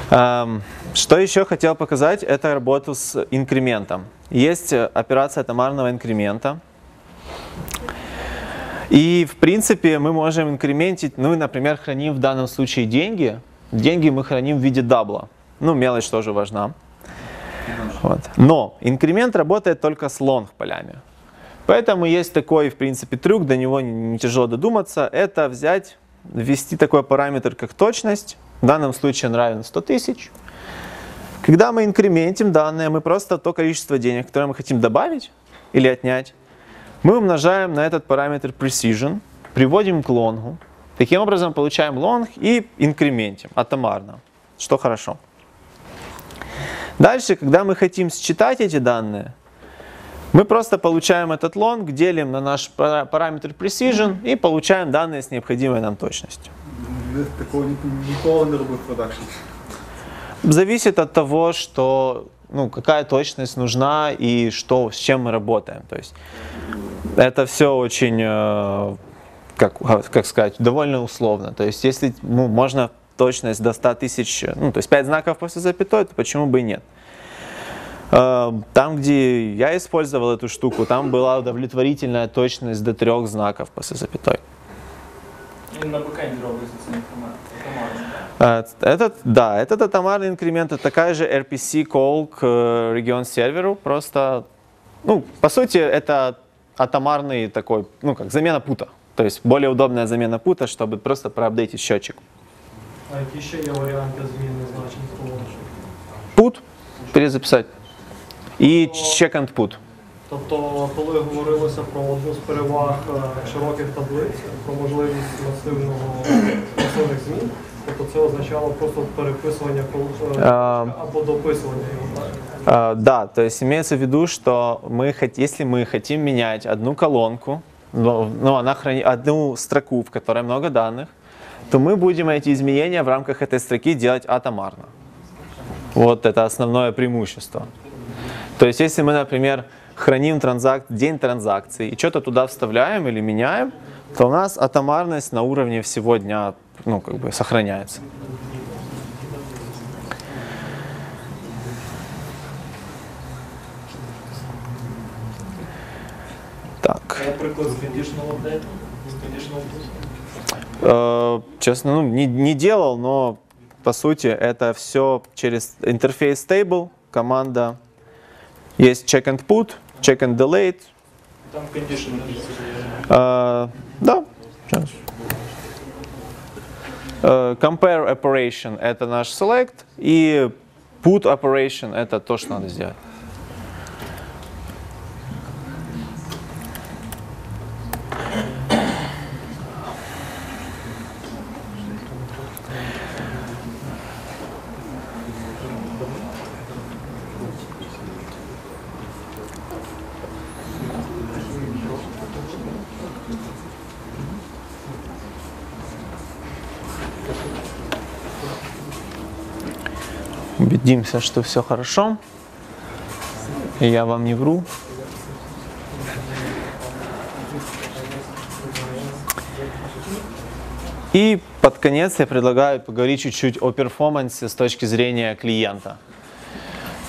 Speaker 1: Um, что еще хотел показать, это работу с инкрементом. Есть операция атомарного инкремента. И, в принципе, мы можем инкрементить, ну, например, храним в данном случае деньги. Деньги мы храним в виде double а. Ну, мелочь тоже важна. Вот. Но инкремент работает только с long полями. Поэтому есть такой, в принципе, трюк, до него не тяжело додуматься. Это взять, ввести такой параметр, как точность. В данном случае он равен 100 тысяч. Когда мы инкрементим данные, мы просто то количество денег, которое мы хотим добавить или отнять, мы умножаем на этот параметр precision, приводим к long у. Таким образом получаем long и инкрементим атомарно, что хорошо. Дальше, когда мы хотим считать эти данные, мы просто получаем этот long, делим на наш параметр precision и получаем данные с необходимой нам точностью.
Speaker 16: Такого ніколи не робив продакшн.
Speaker 1: Зависит от того, что, ну, какая точность нужна и что, с чем мы работаем. То есть это все очень, э, как, как сказать, довольно условно. То есть если ну, можно точность до 100 тысяч, ну, то есть 5 знаков после запятой, то почему бы и нет? Э, там, где я использовал эту штуку, там была удовлетворительная точность до трех знаков после запятой.
Speaker 4: И на бэкэнде робится информация.
Speaker 1: Э, этот, да, этот атомарный инкремент, это такая же RPC call к регион серверу, просто, ну, по сути, это атомарный такой, ну, как замена пута. То есть более удобная замена пута, чтобы просто проапдейтить счетчик.
Speaker 14: А які ще є варіанти зміни значень колоночок?
Speaker 1: Put, перезаписать. І check and put.
Speaker 14: Тобто, коли говорилося про одну з переваг широких таблиць, про можливість масивного масивних змін, тобто це означало просто переписування кол- е,
Speaker 1: А.
Speaker 14: або дописування його так.
Speaker 1: А, Да, то есть имеется в виду, что мы, если мы хотим менять одну колонку, но, но она хранит одну строку, в которой много данных, то мы будем эти изменения в рамках этой строки делать атомарно. Вот это основное преимущество. То есть если мы, например, храним транзак... день транзакции и что-то туда вставляем или меняем, то у нас атомарность на уровне всего дня ну, как бы сохраняется. Так.
Speaker 4: А приклад з conditional update? З conditional
Speaker 1: Э, честно, ну, не, не делал, но по сути это все через интерфейс stable, команда. Есть check and put, check and delete.
Speaker 4: Там
Speaker 1: Э, да, сейчас. Э, compare operation это наш select и put operation это то, что надо сделать. Убедимся, что все хорошо. И я вам не вру. И под конец я предлагаю поговорить чуть-чуть о перформансе с точки зрения клиента.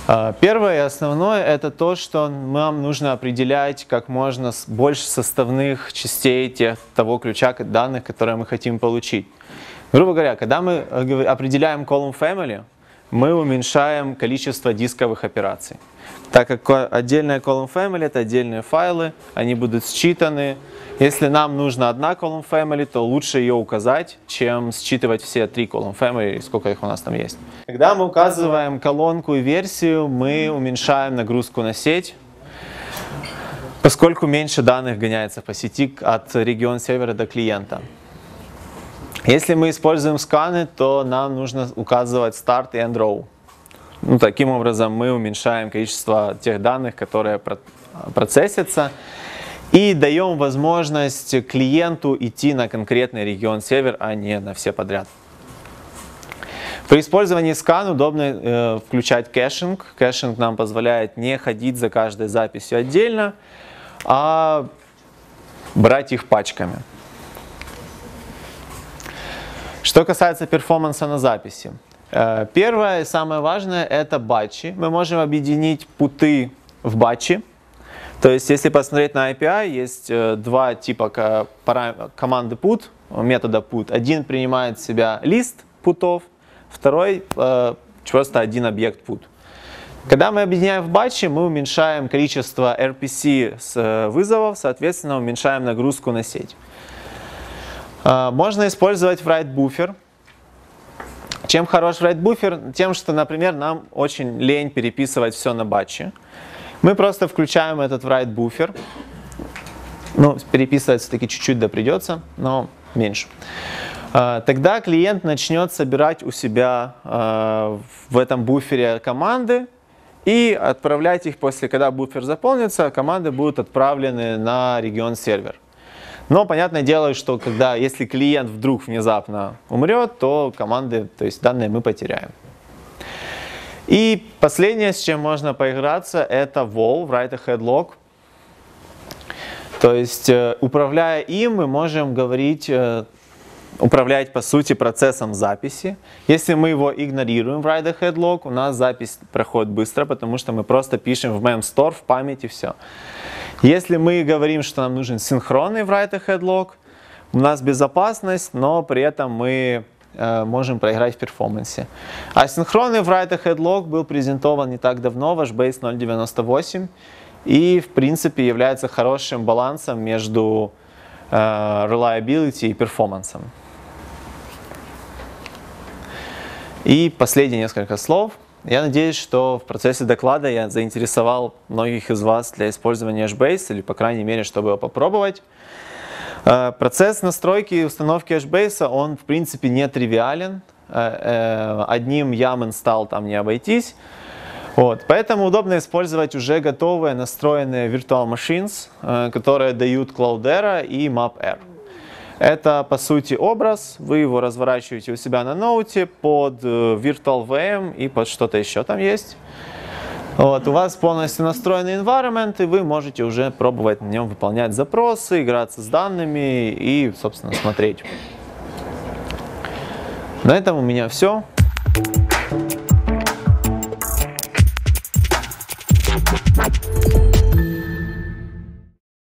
Speaker 1: А, Первое и основное это то, что нам нужно определять как можно больше составных частей тех, того ключа данных, которые мы хотим получить. Грубо говоря, когда мы э, определяем column family, мы уменьшаем количество дисковых операций. Так как отдельная column family это отдельные файлы, они будут считаны. Если нам нужна одна column family, то лучше ее указать, чем считывать все три column family, сколько их у нас там есть. Когда мы указываем колонку и версию, мы уменьшаем нагрузку на сеть, поскольку меньше данных гоняется по сети от регион сервера до клиента. Если мы используем сканы, то нам нужно указывать start и end row. Ну, таким образом мы уменьшаем количество тех данных, которые про- процессятся, и даем возможность клиенту идти на конкретный region server, а не на все подряд. При использовании скан удобно э, включать caching. Caching нам позволяет не ходить за каждой записью отдельно, а брать их пачками. Что касается перформанса на записи. Э, Первое и самое важное это батчи. Мы можем объединить путы в батчи. То есть, если посмотреть на API, есть э, два типа команды put, метода put. Один принимает в себя лист путов, второй э, просто один объект put. Когда мы объединяем в батчи, мы уменьшаем количество RPC с вызовов, соответственно, уменьшаем нагрузку на сеть. А, Можно использовать write буфер. Чем хорош write буфер? Тем, что, например, нам очень лень переписывать все на батче. Мы просто включаем этот write буфер. Ну, переписывать все-таки чуть-чуть да придется, но меньше. А, Тогда клиент начнет собирать у себя а, в этом буфере команды и отправлять их после, когда буфер заполнится, команды будут отправлены на регион сервер. Но понятное дело, что когда, если клиент вдруг внезапно умрет, то команды, то есть данные мы потеряем. И последнее, с чем можно поиграться, это wall, write ahead log. То есть, э, управляя им, мы можем говорить, э, управлять по сути процессом записи. Если мы его игнорируем, write ahead log, у нас запись проходит быстро, потому что мы просто пишем в mem store, в память и все. Если мы говорим, что нам нужен синхронный write ahead log, у нас безопасность, но при этом мы э, можем проиграть в перформансе. А синхронный write ahead log был презентован не так давно в HBase 0.98 и в принципе является хорошим балансом между э, reliability и перформансом. И последние несколько слов. Я надеюсь, что в процессе доклада я заинтересовал многих из вас для использования HBase, или, по крайней мере, чтобы его попробовать. Э, Процесс настройки и установки HBase, он, в принципе, не тривиален. Э, э, Одним YAM install там не обойтись. Вот. Поэтому удобно использовать уже готовые настроенные Virtual Machines, которые дают Cloudera и MapR. Это, по сути, образ. Вы его разворачиваете у себя на ноуте под э, Virtual VM и под что-то еще там есть. Вот, у вас полностью настроенный environment, и вы можете уже пробовать на нем выполнять запросы, играться с данными и, собственно, смотреть. На этом у меня все.